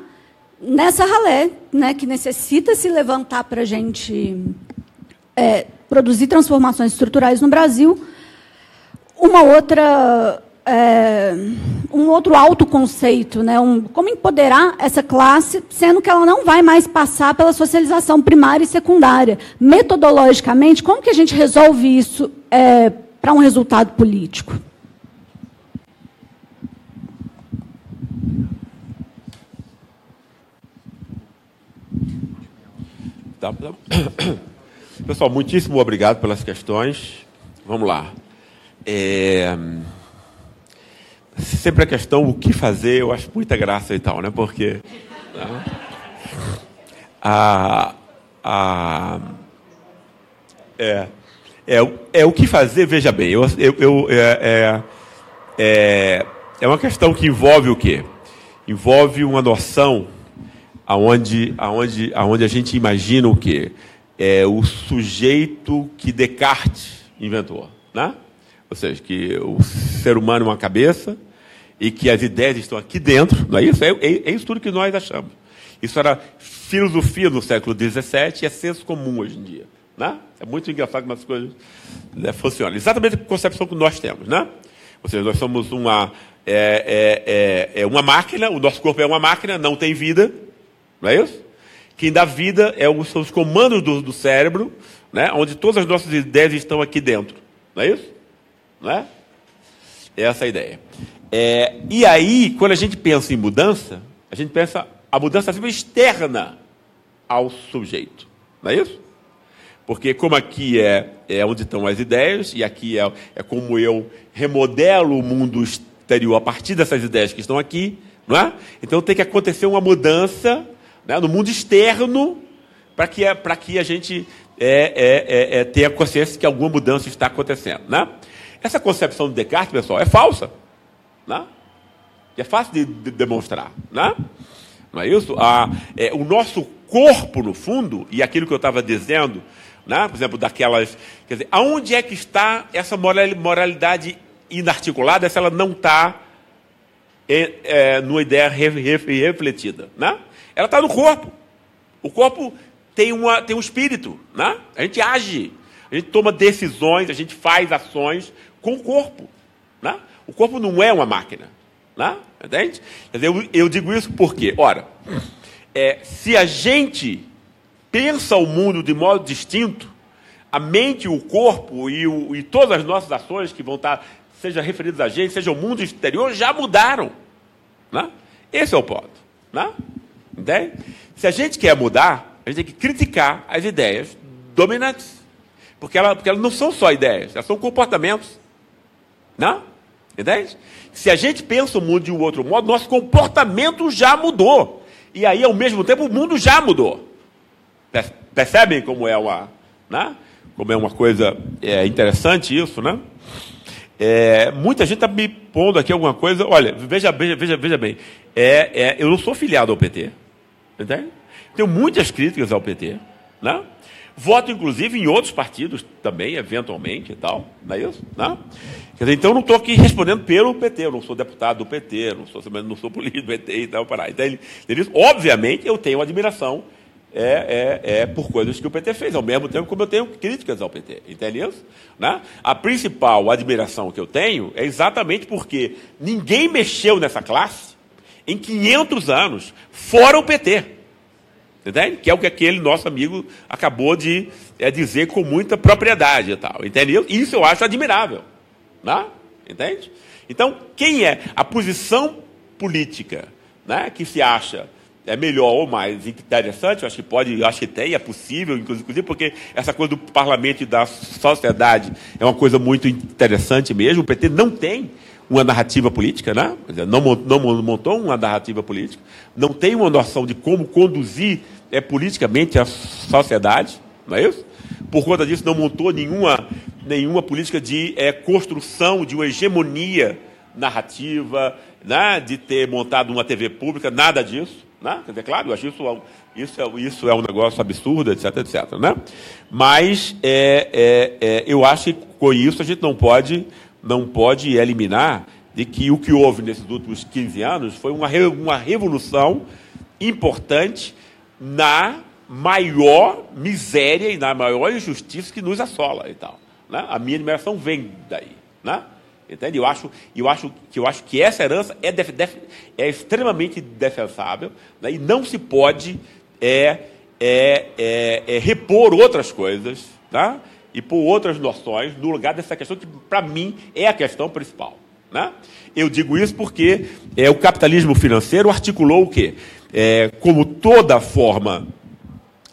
nessa ralé, né, que necessita se levantar para a gente é, produzir transformações estruturais no Brasil, uma outra é, um outro autoconceito, né? Um, como empoderar essa classe, sendo que ela não vai mais passar pela socialização primária e secundária. Metodologicamente, como que a gente resolve isso é, para um resultado político? Tá, tá. Pessoal, muitíssimo obrigado pelas questões. Vamos lá. É sempre a questão o que fazer, eu acho muita graça e tal, né? Porque né? a, a, é, é, é o que fazer, veja bem, eu, eu, eu é, é, é, é uma questão que envolve o quê? Envolve uma noção aonde, aonde, aonde a gente imagina o quê? É o sujeito que Descartes inventou, né? Ou seja, que o ser humano é uma cabeça e que as ideias estão aqui dentro, não é isso? É, é, é isso tudo que nós achamos. Isso era filosofia no século XVII e é senso comum hoje em dia. Né? É muito engraçado como as coisas né, funcionam. Exatamente a concepção que nós temos. Né? Ou seja, nós somos uma, é, é, é, é uma máquina, o nosso corpo é uma máquina, não tem vida. Não é isso? Quem dá vida é os, são os comandos do, do cérebro, né? onde todas as nossas ideias estão aqui dentro. Não é isso? Não é? Essa é a ideia. É, e aí, quando a gente pensa em mudança, a gente pensa a mudança sempre externa ao sujeito. Não é isso? Porque como aqui é, é onde estão as ideias, e aqui é, é como eu remodelo o mundo exterior a partir dessas ideias que estão aqui, não é? Então tem que acontecer uma mudança né, no mundo externo para que, que a gente é, é, é, é, tenha consciência que alguma mudança está acontecendo. Né? Essa concepção do Descartes, pessoal, é falsa. Né? é fácil de, de demonstrar. Né? Não é isso? Ah, é, o nosso corpo, no fundo, e aquilo que eu estava dizendo, né? por exemplo, daquelas. Quer dizer, aonde é que está essa moralidade inarticulada se ela não está é, é, numa ideia refletida? Né? Ela está no corpo. O corpo tem, uma, tem um espírito. Né? A gente age, a gente toma decisões, a gente faz ações com o corpo. Né? O corpo não é uma máquina. Né? Entende? Eu, eu digo isso porque, ora, é, se a gente pensa o mundo de modo distinto, a mente, o corpo e, o, e todas as nossas ações que vão estar, seja referidas a gente, seja o mundo exterior, já mudaram. Né? Esse é o ponto. Né? Entende? Se a gente quer mudar, a gente tem que criticar as ideias dominantes. Porque, porque elas não são só ideias, elas são comportamentos. Não? Entende? Se a gente pensa o mundo de um outro modo, nosso comportamento já mudou. E aí, ao mesmo tempo, o mundo já mudou. Percebem como é uma, né? como é uma coisa é, interessante isso, né? É, muita gente está me pondo aqui alguma coisa. Olha, veja, veja, veja, veja bem. É, é, eu não sou filiado ao PT. Entende? Tenho muitas críticas ao PT. Né? Voto, inclusive, em outros partidos também, eventualmente e tal. Não é isso? Quer dizer, então, não estou aqui respondendo pelo PT. Eu não sou deputado do PT, não sou, não sou político do PT e tal. Para. Então, obviamente, eu tenho admiração é, é, é, por coisas que o PT fez, ao mesmo tempo como eu tenho críticas ao PT. Entende isso? Né? A principal admiração que eu tenho é exatamente porque ninguém mexeu nessa classe em 500 anos, fora o PT. Entende? Que é o que aquele nosso amigo acabou de é, dizer com muita propriedade e tal. Entende? Isso eu acho admirável. Né? Entende? Então, quem é a posição política né, que se acha é melhor ou mais interessante, eu acho que pode, acho que tem, é possível, inclusive, porque essa coisa do parlamento e da sociedade é uma coisa muito interessante mesmo. O PT não tem uma narrativa política, né? não, não montou uma narrativa política, não tem uma noção de como conduzir é, politicamente a sociedade, não é isso? Por conta disso, não montou nenhuma, nenhuma política de é, construção de uma hegemonia narrativa, né? de ter montado uma TV pública, nada disso. Né? Quer dizer, claro, eu acho isso, isso, é, isso é um negócio absurdo, etc, etc. Né? Mas é, é, é, eu acho que com isso a gente não pode, não pode eliminar de que o que houve nesses últimos 15 anos foi uma, uma revolução importante na maior miséria e na maior injustiça que nos assola e tal. Né? A minha admiração vem daí. Né? Entende? Eu acho, eu acho, que, eu acho que essa herança é, def, def, é extremamente defensável né? e não se pode é, é, é, é repor outras coisas tá? E pôr outras noções no lugar dessa questão que, para mim, é a questão principal. Né? Eu digo isso porque é, o capitalismo financeiro articulou o quê? É, como toda forma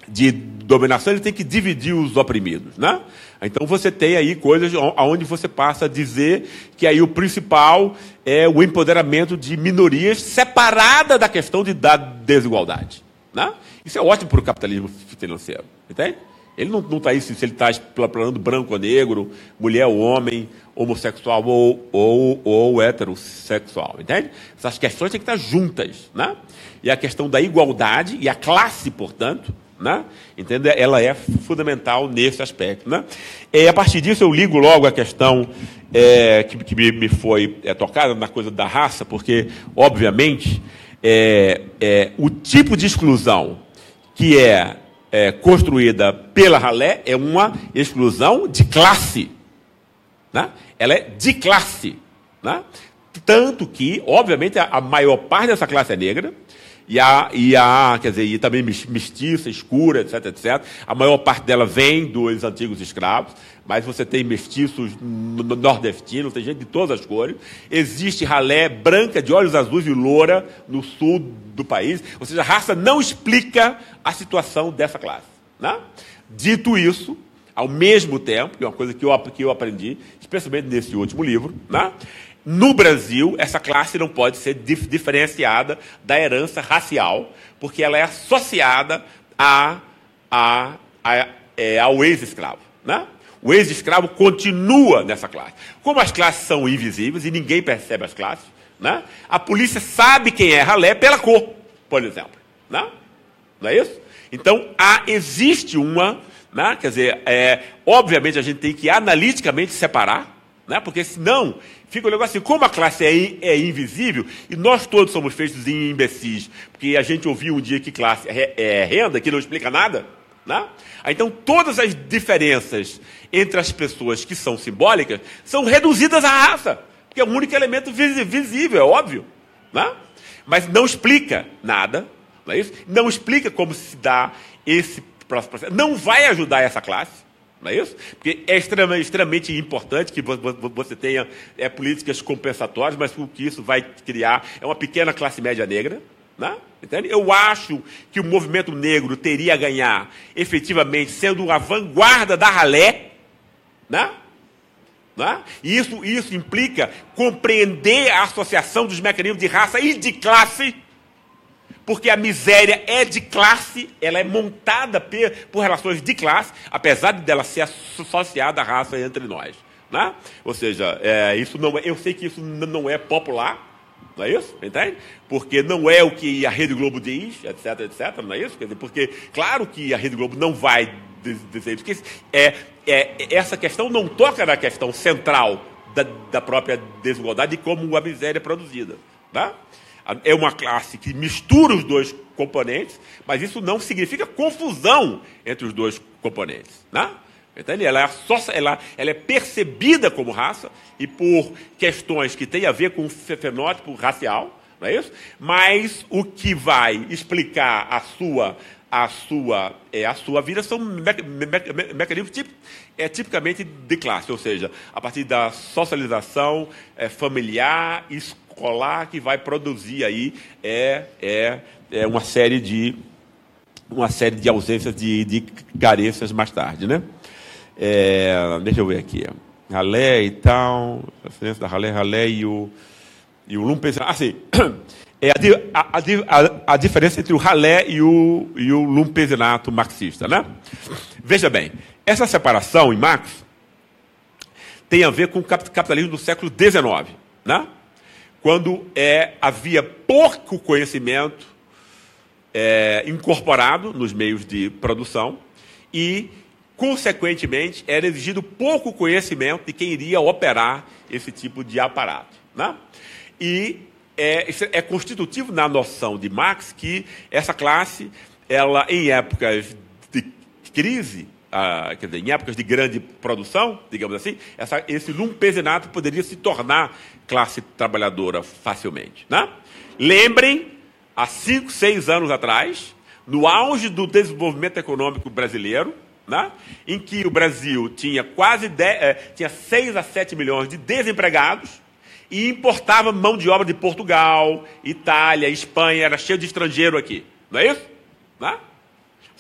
de dominação, ele tem que dividir os oprimidos. Né? Então você tem aí coisas onde você passa a dizer que aí o principal é o empoderamento de minorias separada da questão de, da desigualdade. Né? Isso é ótimo para o capitalismo financeiro. Entende? Ele não está aí se ele está explorando branco ou negro, mulher ou homem, homossexual ou, ou, ou heterossexual. Entende? Essas questões têm que estar juntas. Né? E a questão da igualdade e a classe, portanto, né? Entende? Ela é fundamental nesse aspecto. Né? E a partir disso, eu ligo logo a questão é, que, que, me foi é, tocada na coisa da raça, porque, obviamente, é, é o tipo de exclusão que é, é, construída pela ralé é uma exclusão de classe. Né? Ela é de classe. Né? Tanto que, obviamente, a, maior parte dessa classe é negra, e a, e a, quer dizer, e também mestiça, escura, etc, etc. A maior parte dela vem dos antigos escravos, mas você tem mestiços nordestinos, tem gente de todas as cores. Existe ralé branca, de olhos azuis e loura no sul do país. Ou seja, a raça não explica a situação dessa classe. Né? Dito isso, ao mesmo tempo, que é uma coisa que eu, que eu aprendi, especialmente nesse último livro, né? No Brasil, essa classe não pode ser dif diferenciada da herança racial, porque ela é associada a, a, a é, ao ex-escravo. Né? O ex-escravo continua nessa classe. Como as classes são invisíveis e ninguém percebe as classes, né? a polícia sabe quem é ralé pela cor, por exemplo. Né? Não é isso? Então, há, existe uma. Né? Quer dizer, é, obviamente a gente tem que analiticamente separar, né? porque senão Fica o negócio assim, como a classe é, é invisível, e nós todos somos feitos em imbecis, porque a gente ouviu um dia que classe é, é renda, que não explica nada, né? Então, todas as diferenças entre as pessoas que são simbólicas são reduzidas à raça, que é o único elemento visível, é óbvio. Né? Mas não explica nada, não é isso? Não explica como se dá esse processo. Não vai ajudar essa classe. Não é isso? Porque é extremamente, extremamente importante que vo- vo- você tenha é, políticas compensatórias, mas o que isso vai criar é uma pequena classe média negra. Né? Entende? Eu acho que o movimento negro teria a ganhar efetivamente sendo a vanguarda da ralé. Né? Né? Isso, isso implica compreender a associação dos mecanismos de raça e de classe, porque a miséria é de classe, ela é montada pe- por relações de classe, apesar de dela ser associada à raça entre nós. Né? Ou seja, é, isso não é, eu sei que isso não é popular, não é isso? Entende? Porque não é o que a Rede Globo diz, etc, etc, não é isso? Quer dizer, porque, claro que a Rede Globo não vai diz- dizer isso, é, é, essa questão não toca na questão central da, da própria desigualdade e como a miséria é produzida. Tá? É uma classe que mistura os dois componentes, mas isso não significa confusão entre os dois componentes. Né? Entende? Ela, é só, ela, ela é percebida como raça e por questões que têm a ver com o fenótipo racial, não é isso? Mas o que vai explicar a sua a sua é, a sua vida são me, me, me, mecanismos tip, é, tipicamente de classe, ou seja, a partir da socialização é, familiar, escolar que vai produzir aí é, é, é uma série de uma série de ausências de, de carências mais tarde, né? É, deixa eu ver aqui. Ralé e tal, a diferença da ralé, ralé e o, e o lumpesinato. Ah, sim. É a, a, a di- a- a diferença entre o ralé e o, e o marxista, né? Veja bem, essa separação em Marx tem a ver com o cap- capitalismo do século XIX, né? Quando é, havia pouco conhecimento é, incorporado nos meios de produção e, consequentemente, era exigido pouco conhecimento de quem iria operar esse tipo de aparato. Né? E é, é constitutivo na noção de Marx que essa classe, ela, em épocas de crise, ah, quer dizer, em épocas de grande produção, digamos assim, essa, esse lumpesinato poderia se tornar classe trabalhadora facilmente. Né? Lembrem, há cinco, seis anos atrás, no auge do desenvolvimento econômico brasileiro, né? em que o Brasil tinha quase 10, eh, tinha 6 a 7 milhões de desempregados e importava mão de obra de Portugal, Itália, Espanha, era cheio de estrangeiro aqui. Não é isso? Né?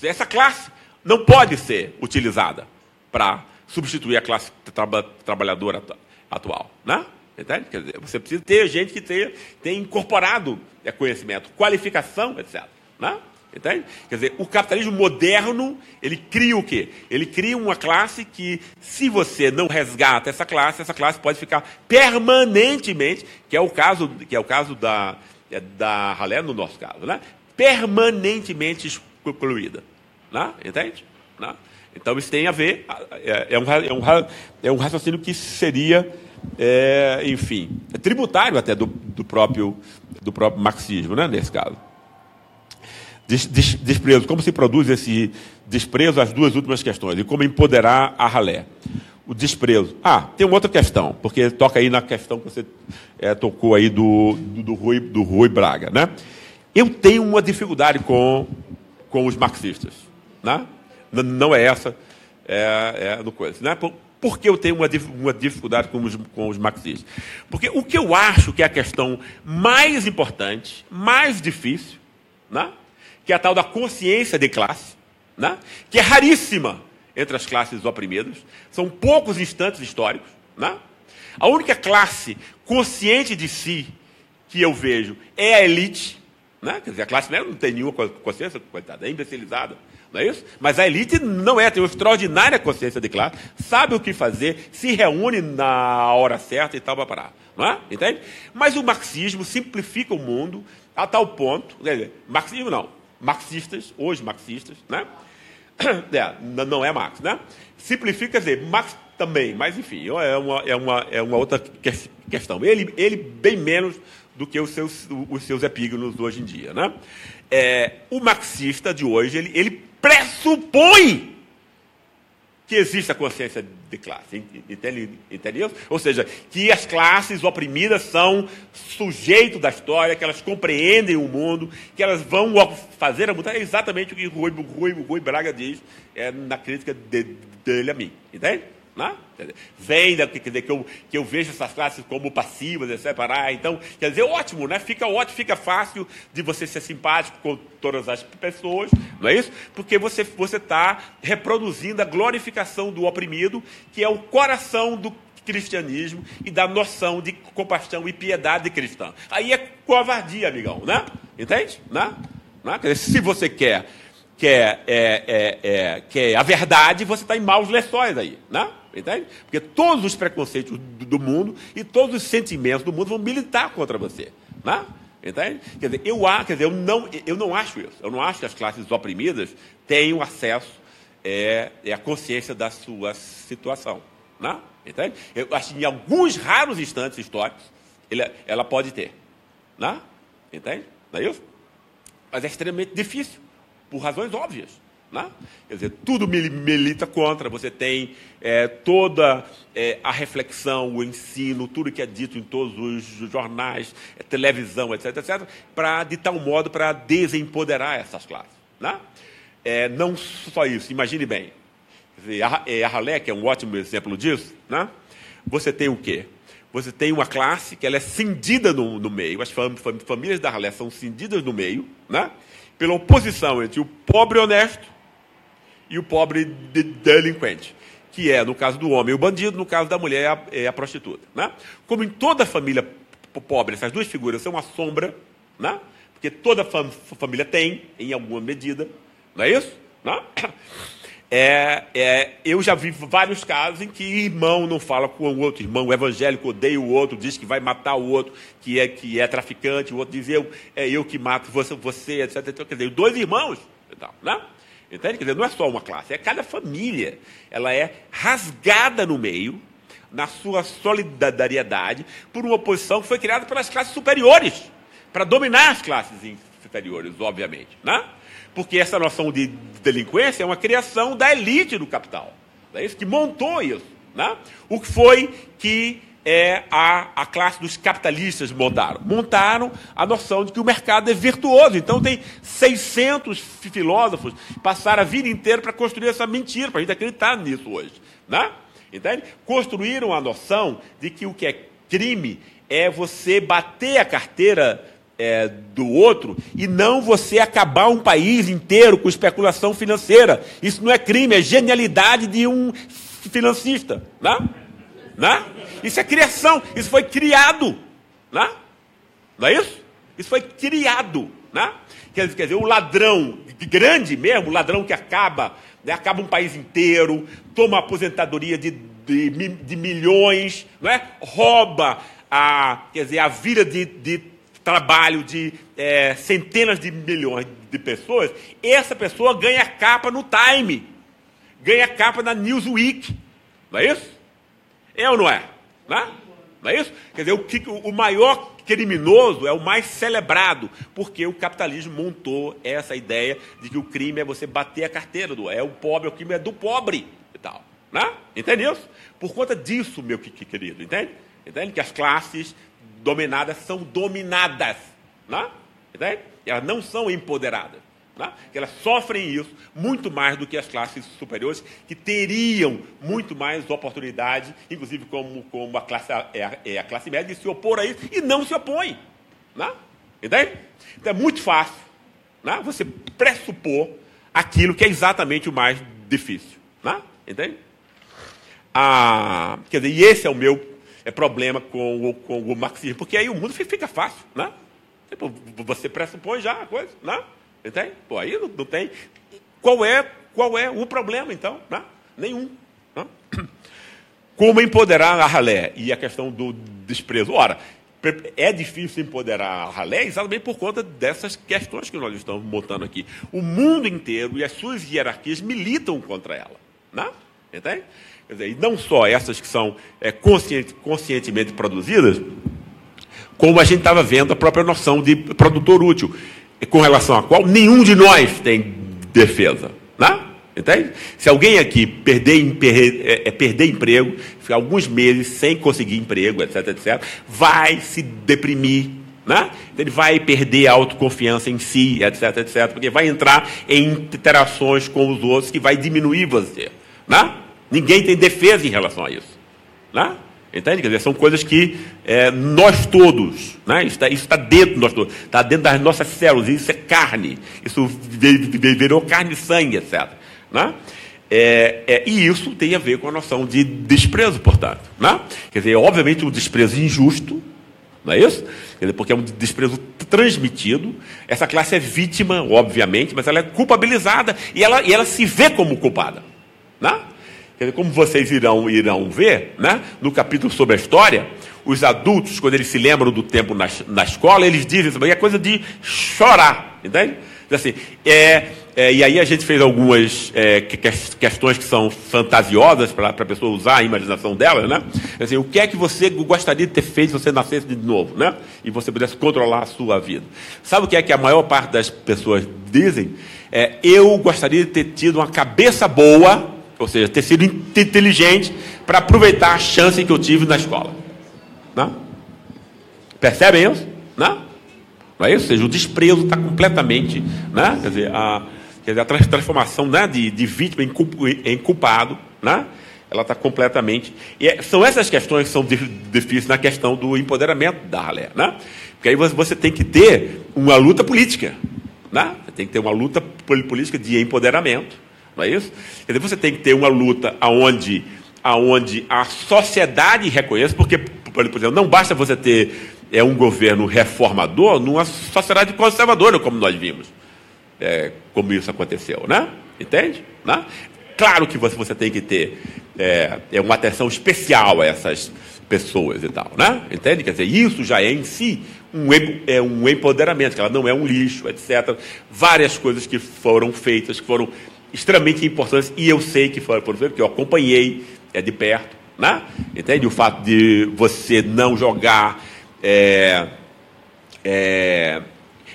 Essa classe não pode ser utilizada para substituir a classe traba- trabalhadora atu- atual. Né? Entende? Quer dizer, você precisa ter gente que tenha, tenha incorporado é, conhecimento, qualificação, etc. Né? Entende? Quer dizer, o capitalismo moderno, ele cria o quê? Ele cria uma classe que, se você não resgata essa classe, essa classe pode ficar permanentemente, que é o caso, que é o caso da, é, da ralé, no nosso caso, né? permanentemente excluída. Né? Entende? Né? Então, isso tem a ver, é, é um, é um, é um raciocínio que seria, é, enfim, tributário até do, do, próprio, do próprio marxismo, né? nesse caso. Des- des- Desprezo. Como se produz esse desprezo às duas últimas questões? E como empoderar a ralé? O desprezo. Ah, tem uma outra questão, porque toca aí na questão que você eh, tocou aí do, do, do Rui, do Rui Braga. Né? Eu tenho uma dificuldade com, com os marxistas. Né? Não é essa é, é do coisa. Né? Por, por que eu tenho uma, uma dificuldade com os, com os marxistas? Porque o que eu acho que é a questão mais importante, mais difícil, né? Que é a tal da consciência de classe, né? que é raríssima entre as classes oprimidas. São poucos instantes históricos. Né? A única classe consciente de si que eu vejo é a elite. Né? Quer dizer, a classe média não tem nenhuma consciência, coitada, é imbecilizada. Não é isso? Mas a elite não é, tem uma extraordinária consciência de classe, sabe o que fazer, se reúne na hora certa e tal para parar. Não é? Entende? Mas o marxismo simplifica o mundo a tal ponto, quer dizer, marxismo não, marxistas, hoje marxistas, né? É, não é Marx, né? Simplifica, dizer, Marx também, mas enfim, é uma, é uma, é uma outra que- questão. Ele, ele bem menos do que os seus, os seus epígonos hoje em dia, né? É, o marxista de hoje, ele, ele pressupõe que que existe a consciência de classe. Entende, entende isso? Ou seja, que as classes oprimidas são sujeito da história, que elas compreendem o mundo, que elas vão fazer a mudança. É exatamente o que Rui, Rui, Rui Braga diz é, na crítica de, dele a mim. Entende? Né? Vem, quer dizer, que eu, que eu vejo essas classes como passivas, etc. Então, quer dizer, ótimo, né? Fica ótimo, fica fácil de você ser simpático com todas as pessoas, não é isso? Porque você está reproduzindo a glorificação do oprimido, que é o coração do cristianismo e da noção de compaixão e piedade cristã. Aí é covardia, amigão, né? Entende? Né? né? Dizer, se você quer, quer, é, é, é, quer a verdade, você está em maus lençóis aí, né? Entende? Porque todos os preconceitos do mundo e todos os sentimentos do mundo vão militar contra você. Né? Entende? Quer dizer, eu, quer dizer, eu, não, eu não acho isso. Eu não acho que as classes oprimidas tenham acesso é, é a consciência da sua situação. Né? Entende? Eu acho que em alguns raros instantes históricos ele, ela pode ter. Né? Entende? Não é isso? Mas é extremamente difícil, por razões óbvias. Né? Quer dizer, tudo milita contra, você tem é, toda é, a reflexão, o ensino, tudo que é dito em todos os jornais, é, televisão, etc., etc., para de tal modo para desempoderar essas classes. Né? É, não só isso, imagine bem. Dizer, a, é, a que é um ótimo exemplo disso, né? você tem o quê? Você tem uma classe que ela é cindida no, no meio, as fam, fam, famílias da Ralé são cindidas no meio, né? pela oposição entre o pobre honesto e o pobre de delinquente, que é, no caso do homem, o bandido, no caso da mulher, é a, é prostituta. Né? Como em toda família pobre, essas duas figuras são uma sombra, né? porque toda fam família tem, em alguma medida, não é isso? Né? É, é, eu já vi vários casos em que irmão não fala com o outro, irmão evangélico odeia o outro, diz que vai matar o outro, que é, que é traficante, o outro diz eu, é eu que mato você, você etc. Quer dizer, dois irmãos. E tal, né? Entende? Quer dizer, não é só uma classe, é cada família. Ela é rasgada no meio, na sua solidariedade, por uma oposição que foi criada pelas classes superiores, para dominar as classes inferiores, obviamente. Né? Porque essa noção de delinquência é uma criação da elite do capital. É isso que montou isso. Né? O que foi que é a, a classe dos capitalistas montaram. Montaram a noção de que o mercado é virtuoso. Então, tem 600 filósofos passaram a vida inteira para construir essa mentira, para a gente acreditar nisso hoje. Né? Entende? Construíram a noção de que o que é crime é você bater a carteira é, do outro e não você acabar um país inteiro com especulação financeira. Isso não é crime, é genialidade de um financista. Né? Né? Isso é criação, isso foi criado. Né? Não é isso? Isso foi criado. Né? Quer, dizer, quer dizer, o ladrão grande mesmo, o ladrão que acaba, né, acaba um país inteiro, toma aposentadoria de, de, de milhões, não é? rouba a, quer dizer, a vida de, de trabalho de é, centenas de milhões de pessoas, essa pessoa ganha capa no Time, ganha capa na Newsweek. Não é isso? É ou não é? Né? Não é isso? Quer dizer, o, o maior criminoso é o mais celebrado, porque o capitalismo montou essa ideia de que o crime é você bater a carteira do é o pobre, o crime é do pobre e tal. Né? Entende isso? Por conta disso, meu querido, entende? Entende? Que as classes dominadas são dominadas. Né? Entende? Elas não são empoderadas. Né? Que elas sofrem isso muito mais do que as classes superiores, que teriam muito mais oportunidade, inclusive como, como a, classe, é, a, é a classe média, de se opor a isso e não se opõe. Né? Entende? Então é muito fácil né? você pressupor aquilo que é exatamente o mais difícil. Né? Entende? Ah, quer dizer, e esse é o meu é, problema com o, com o marxismo, porque aí o mundo fica fácil. Né? Tipo, você pressupõe já a coisa. Né? Entende? Pô, aí não, não, tem. Qual é, qual é o problema, então? Né? Nenhum. Né? Como empoderar a ralé? E a questão do desprezo. Ora, é difícil empoderar a ralé exatamente por conta dessas questões que nós estamos montando aqui. O mundo inteiro e as suas hierarquias militam contra ela. Né? Entende? Quer dizer, e não só essas que são é, consciente, conscientemente produzidas, como a gente estava vendo a própria noção de produtor útil com relação à qual nenhum de nós tem defesa. Né? Entende? Se alguém aqui perder, perder, é, perder emprego, ficar alguns meses sem conseguir emprego, etc, etc, vai se deprimir, né? Ele vai perder a autoconfiança em si, etc, etc, porque vai entrar em interações com os outros que vai diminuir você, né? Ninguém tem defesa em relação a isso, né? Entende? Quer dizer, são coisas que é, nós todos, né? isso está tá dentro de nós todos, está dentro das nossas células, isso é carne, isso virou carne e sangue, etc. Né? É, é, e isso tem a ver com a noção de desprezo, portanto. Né? Quer dizer, obviamente, um desprezo injusto, não é isso? Quer dizer, porque é um desprezo transmitido. Essa classe é vítima, obviamente, mas ela é culpabilizada e ela, e ela se vê como culpada. Né? Quer dizer, como vocês irão, irão ver, né? no capítulo sobre a história, os adultos, quando eles se lembram do tempo na, na escola, eles dizem isso, é coisa de chorar, entende? Assim, é, é, e aí a gente fez algumas é, questões que são fantasiosas para a pessoa usar a imaginação dela, né? Assim, o que é que você gostaria de ter feito se você nascesse de novo, né? E você pudesse controlar a sua vida. Sabe o que é que a maior parte das pessoas dizem? É, eu gostaria de ter tido uma cabeça boa, ou seja, ter sido inteligente para aproveitar a chance que eu tive na escola. Né? Percebem isso? Não? Não é isso? Ou seja, o desprezo está completamente, né? quer dizer, a, quer dizer, a transformação né, de, de vítima em culpado, né? ela está completamente. E é, são essas questões que são difíceis na questão do empoderamento da ralé. Né? Porque aí você tem que ter uma luta política. Né? Você tem que ter uma luta política de empoderamento. Não é isso? Quer dizer, você tem que ter uma luta onde, aonde a sociedade reconhece, porque, por exemplo, não basta você ter é, um governo reformador numa sociedade conservadora, como nós vimos é, como isso aconteceu, né? Entende? Né? Claro que você, você tem que ter é, é, uma atenção especial a essas pessoas e tal, né? Entende? Quer dizer, isso já é em si um, é um empoderamento, que ela não é um lixo, etc. Várias coisas que foram feitas, que foram extremamente importantes, e eu sei que foram, por exemplo, que eu acompanhei é, de perto, né? Entende? O fato de você não jogar é, é,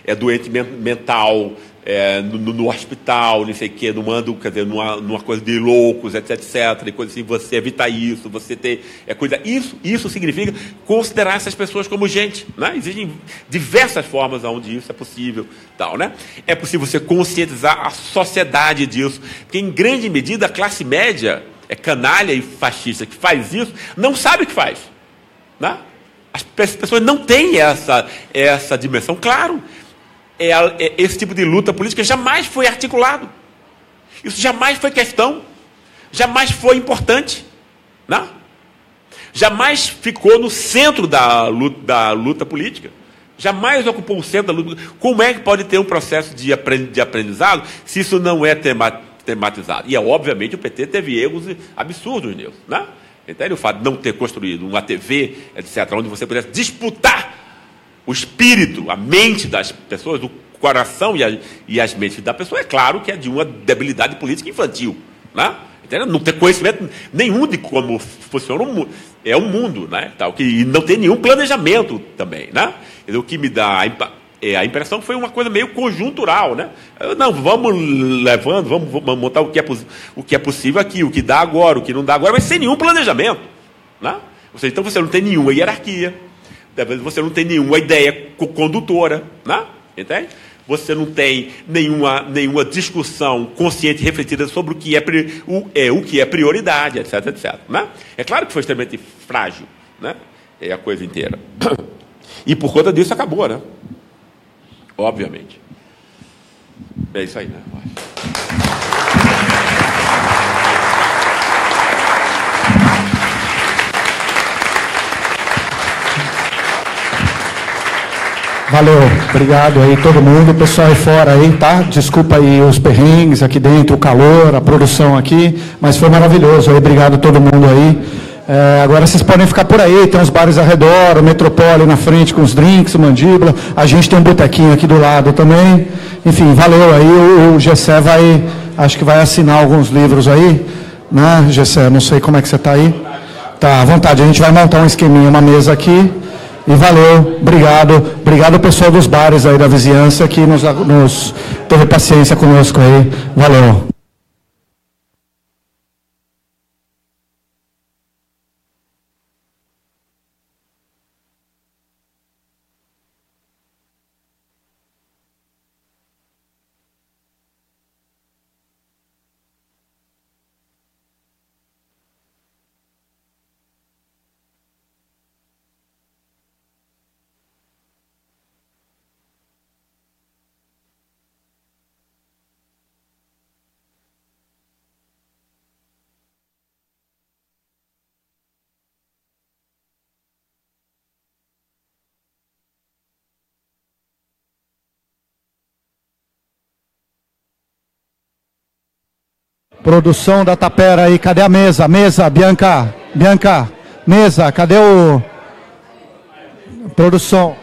é doente mental, é, no, no, hospital, não sei o quê, numa, quer dizer, numa, numa coisa de loucos, etc, etc, e coisa assim, você evitar isso, você ter é, coisa. Isso, isso significa considerar essas pessoas como gente. Né? Existem diversas formas onde isso é possível. Tal, né? É possível você conscientizar a sociedade disso, porque em grande medida a classe média é canalha e fascista que faz isso, não sabe o que faz. Né? As pessoas não têm essa, essa dimensão. Claro, é, é, esse tipo de luta política jamais foi articulado. Isso jamais foi questão. Jamais foi importante. Não? Né? Jamais ficou no centro da luta, da luta política. Jamais ocupou o centro da luta. Como é que pode ter um processo de aprendizado se isso não é tematizado? E, é, obviamente, o PT teve erros absurdos nisso. Né? Entende? O fato de não ter construído uma TV, etc., onde você pudesse disputar o espírito, a mente das pessoas, o coração e, a, e as mentes da pessoa, é claro que é de uma debilidade política infantil. Né? Entendeu? Não ter conhecimento nenhum de como funciona o mundo. É o um mundo, né? Tal, que, e não tem nenhum planejamento também. Né? O que me dá a, é, impressão foi uma coisa meio conjuntural. Né? Não, vamos levando, vamos, vamos montar o que, é, o que é possível aqui, o que dá agora, o que não dá agora, mas sem nenhum planejamento. Né? Ou seja, então você não tem nenhuma hierarquia você não tem nenhuma ideia condutora, né? entende? Você não tem nenhuma, nenhuma discussão consciente, refletida sobre o que é, o, é, o que é prioridade, etc, etc. Né? É claro que foi extremamente frágil, né? É a coisa inteira. E por conta disso acabou, né? Obviamente. É isso aí, né? Valeu, obrigado aí todo mundo, pessoal aí fora aí, tá? Desculpa aí os perrengues aqui dentro, o calor, a produção aqui, mas foi maravilhoso aí, obrigado a todo mundo aí. É, agora vocês podem ficar por aí, tem uns bares ao redor, o Metropole na frente com os drinks, o Mandíbula, a gente tem um botequinho aqui do lado também. Enfim, valeu aí, o, o Gessé vai, acho que vai assinar alguns livros aí, né, Gessé? Não sei como é que você está aí. Tá, à vontade, a gente vai montar um esqueminha, uma mesa aqui. E valeu, obrigado. Obrigado pessoal dos bares aí da vizinhança que nos, nos teve paciência conosco aí. Valeu. Produção da Tapera aí, cadê a mesa? Mesa, Bianca, Bianca, mesa, cadê o. Produção.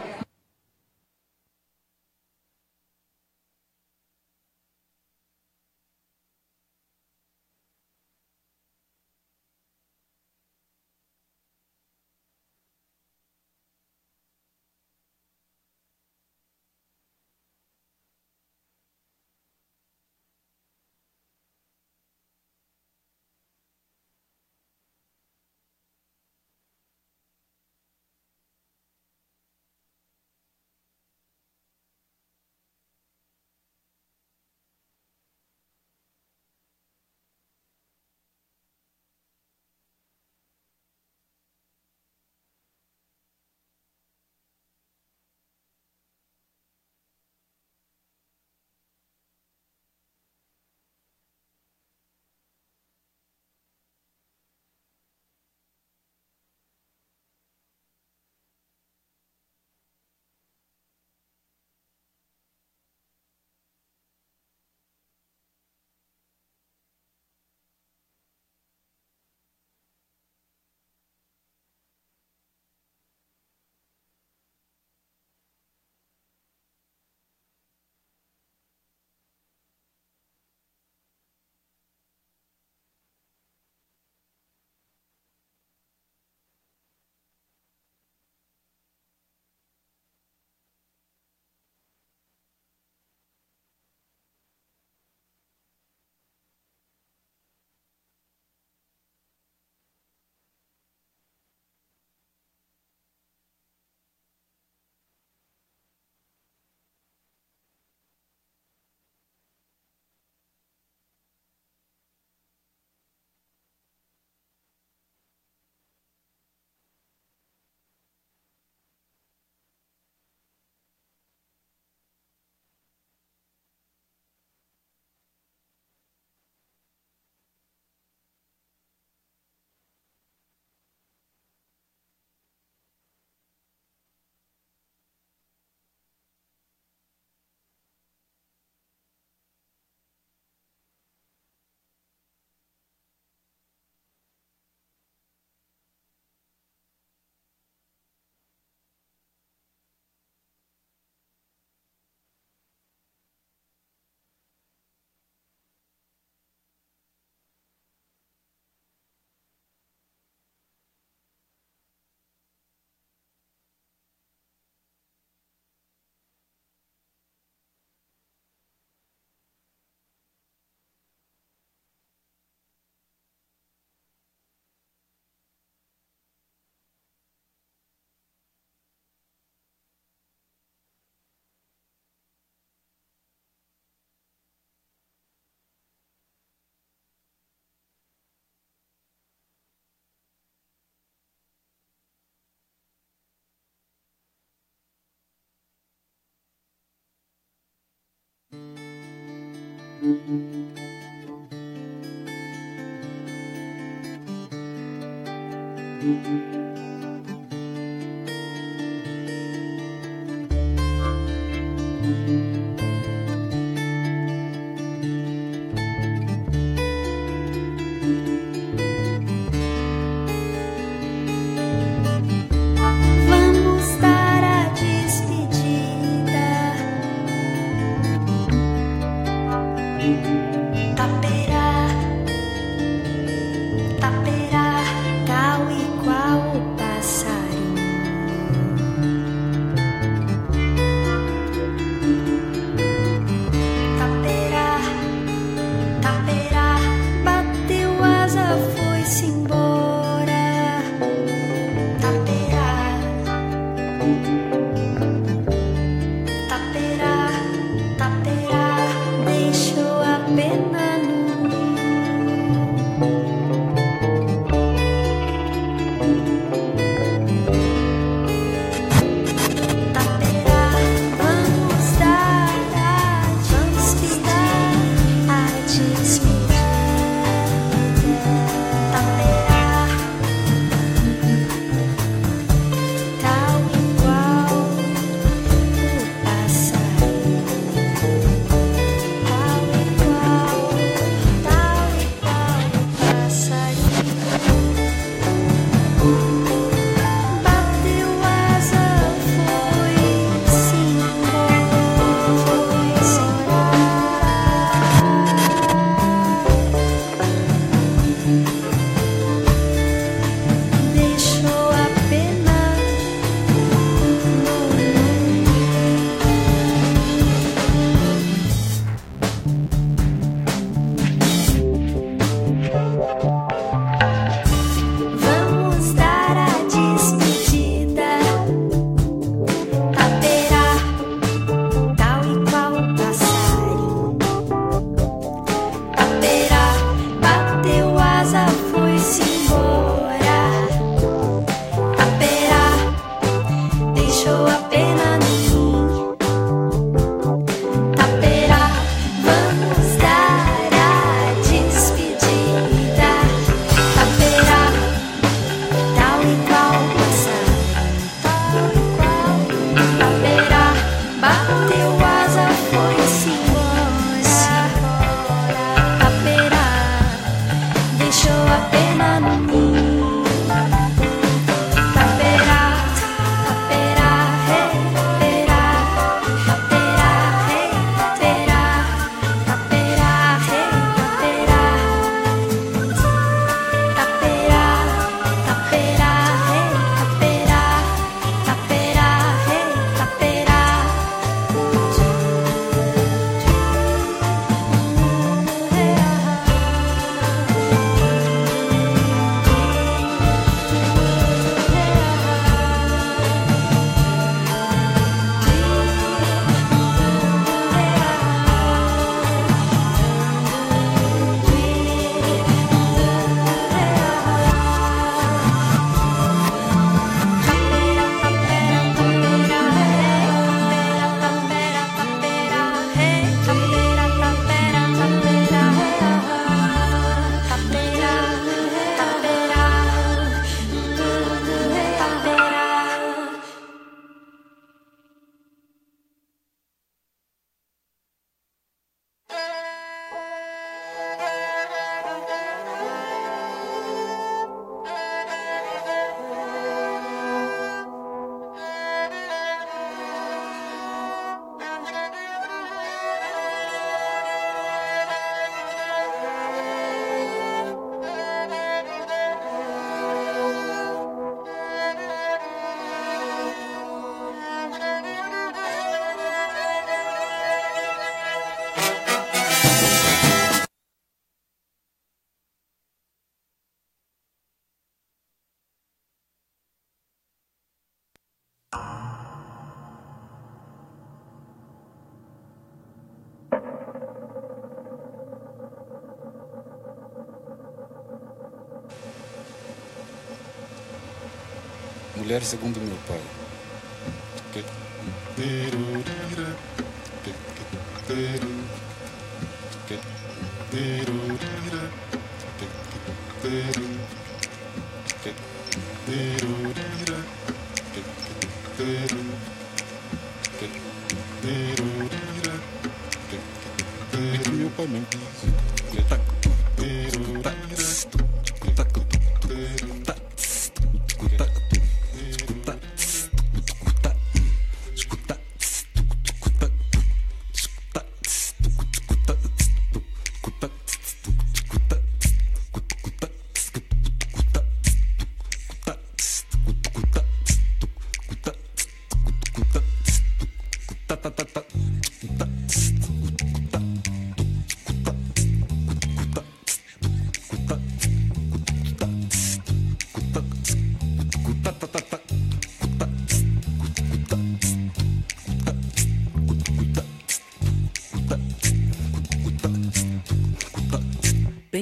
Vamos segundo meu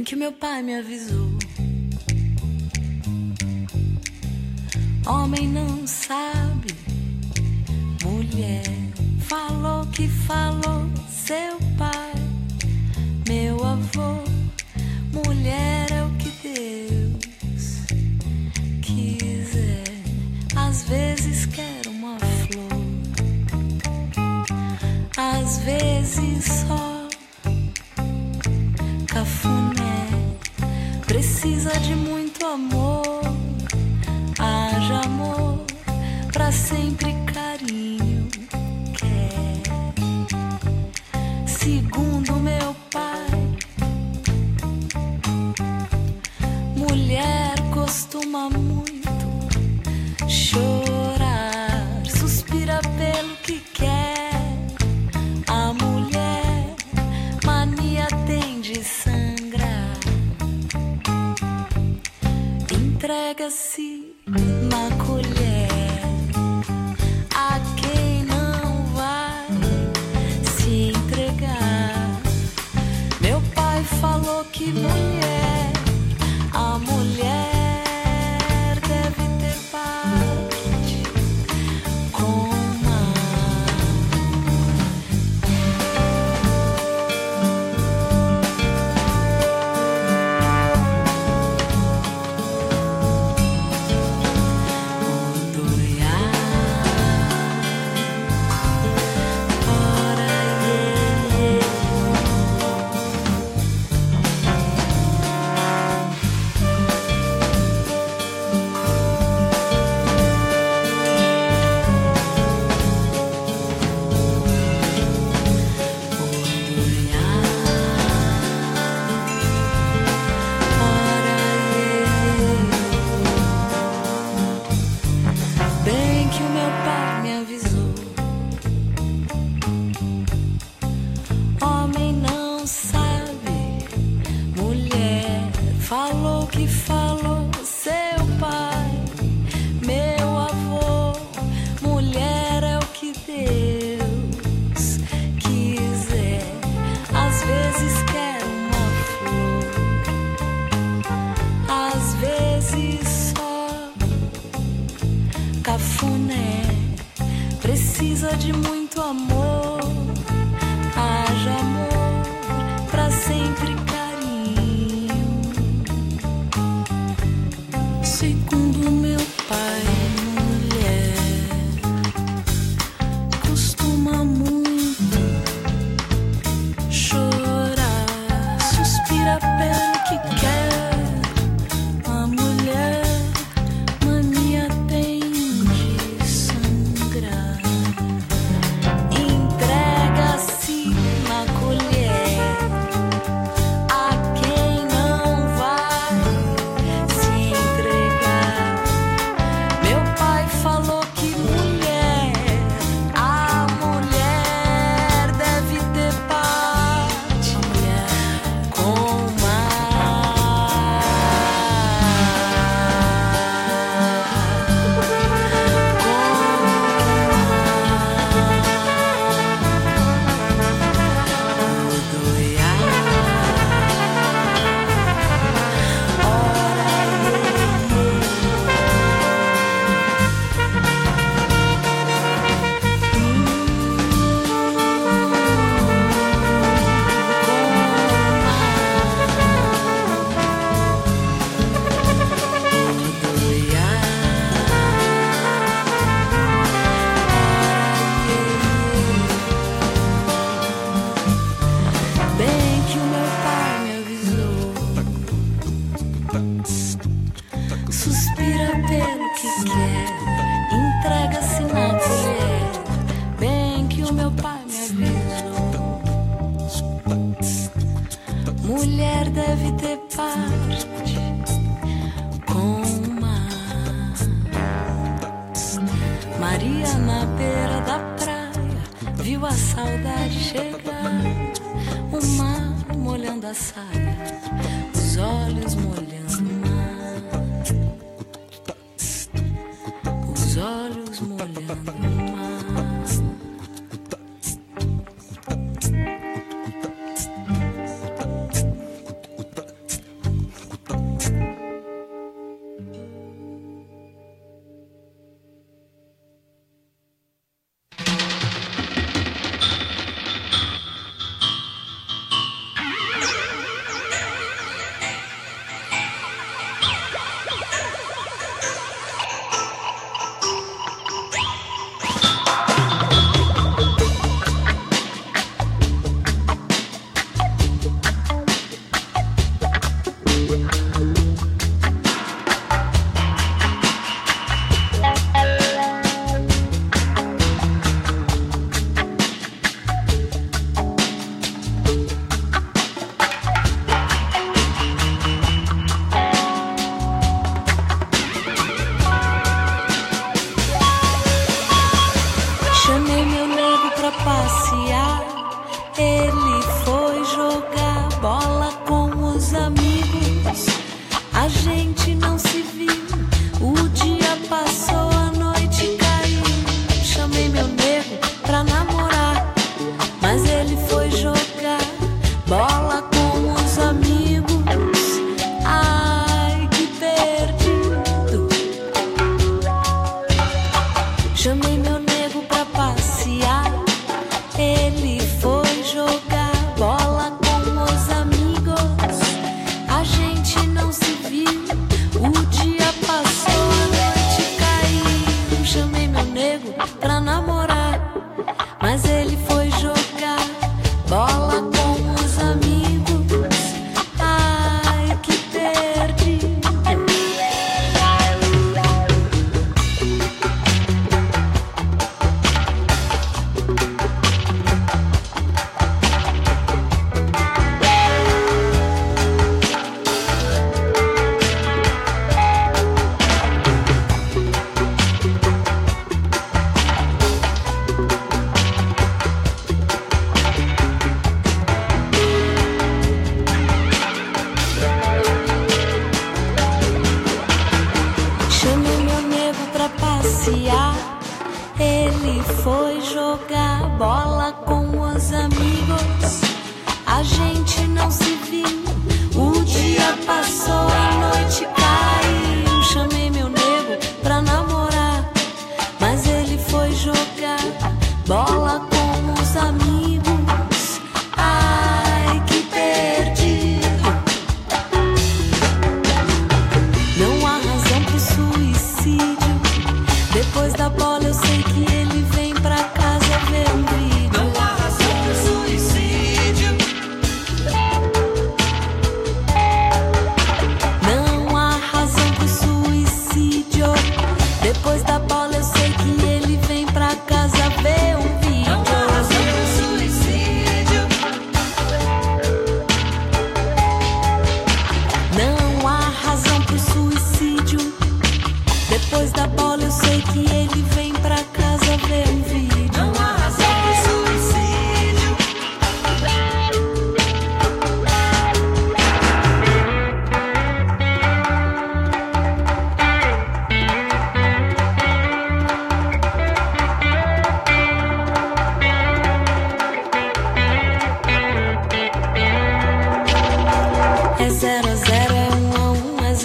que meu pai me avisou.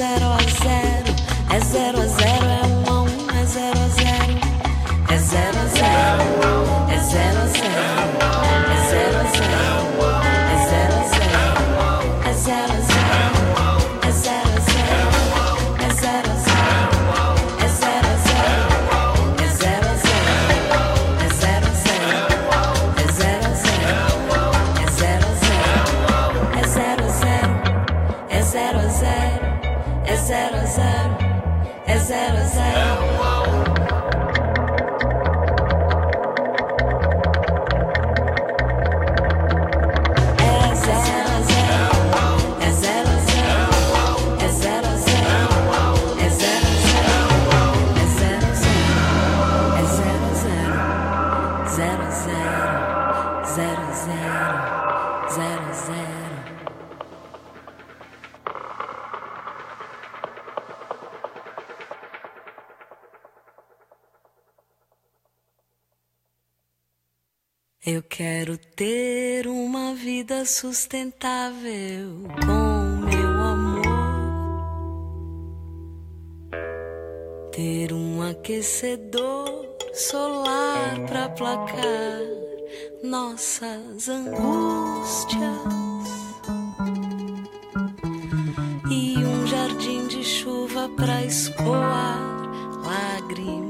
A um, vida sustentável com meu amor. Ter um aquecedor solar para aplacar nossas angústias. E um jardim de chuva para escoar lágrimas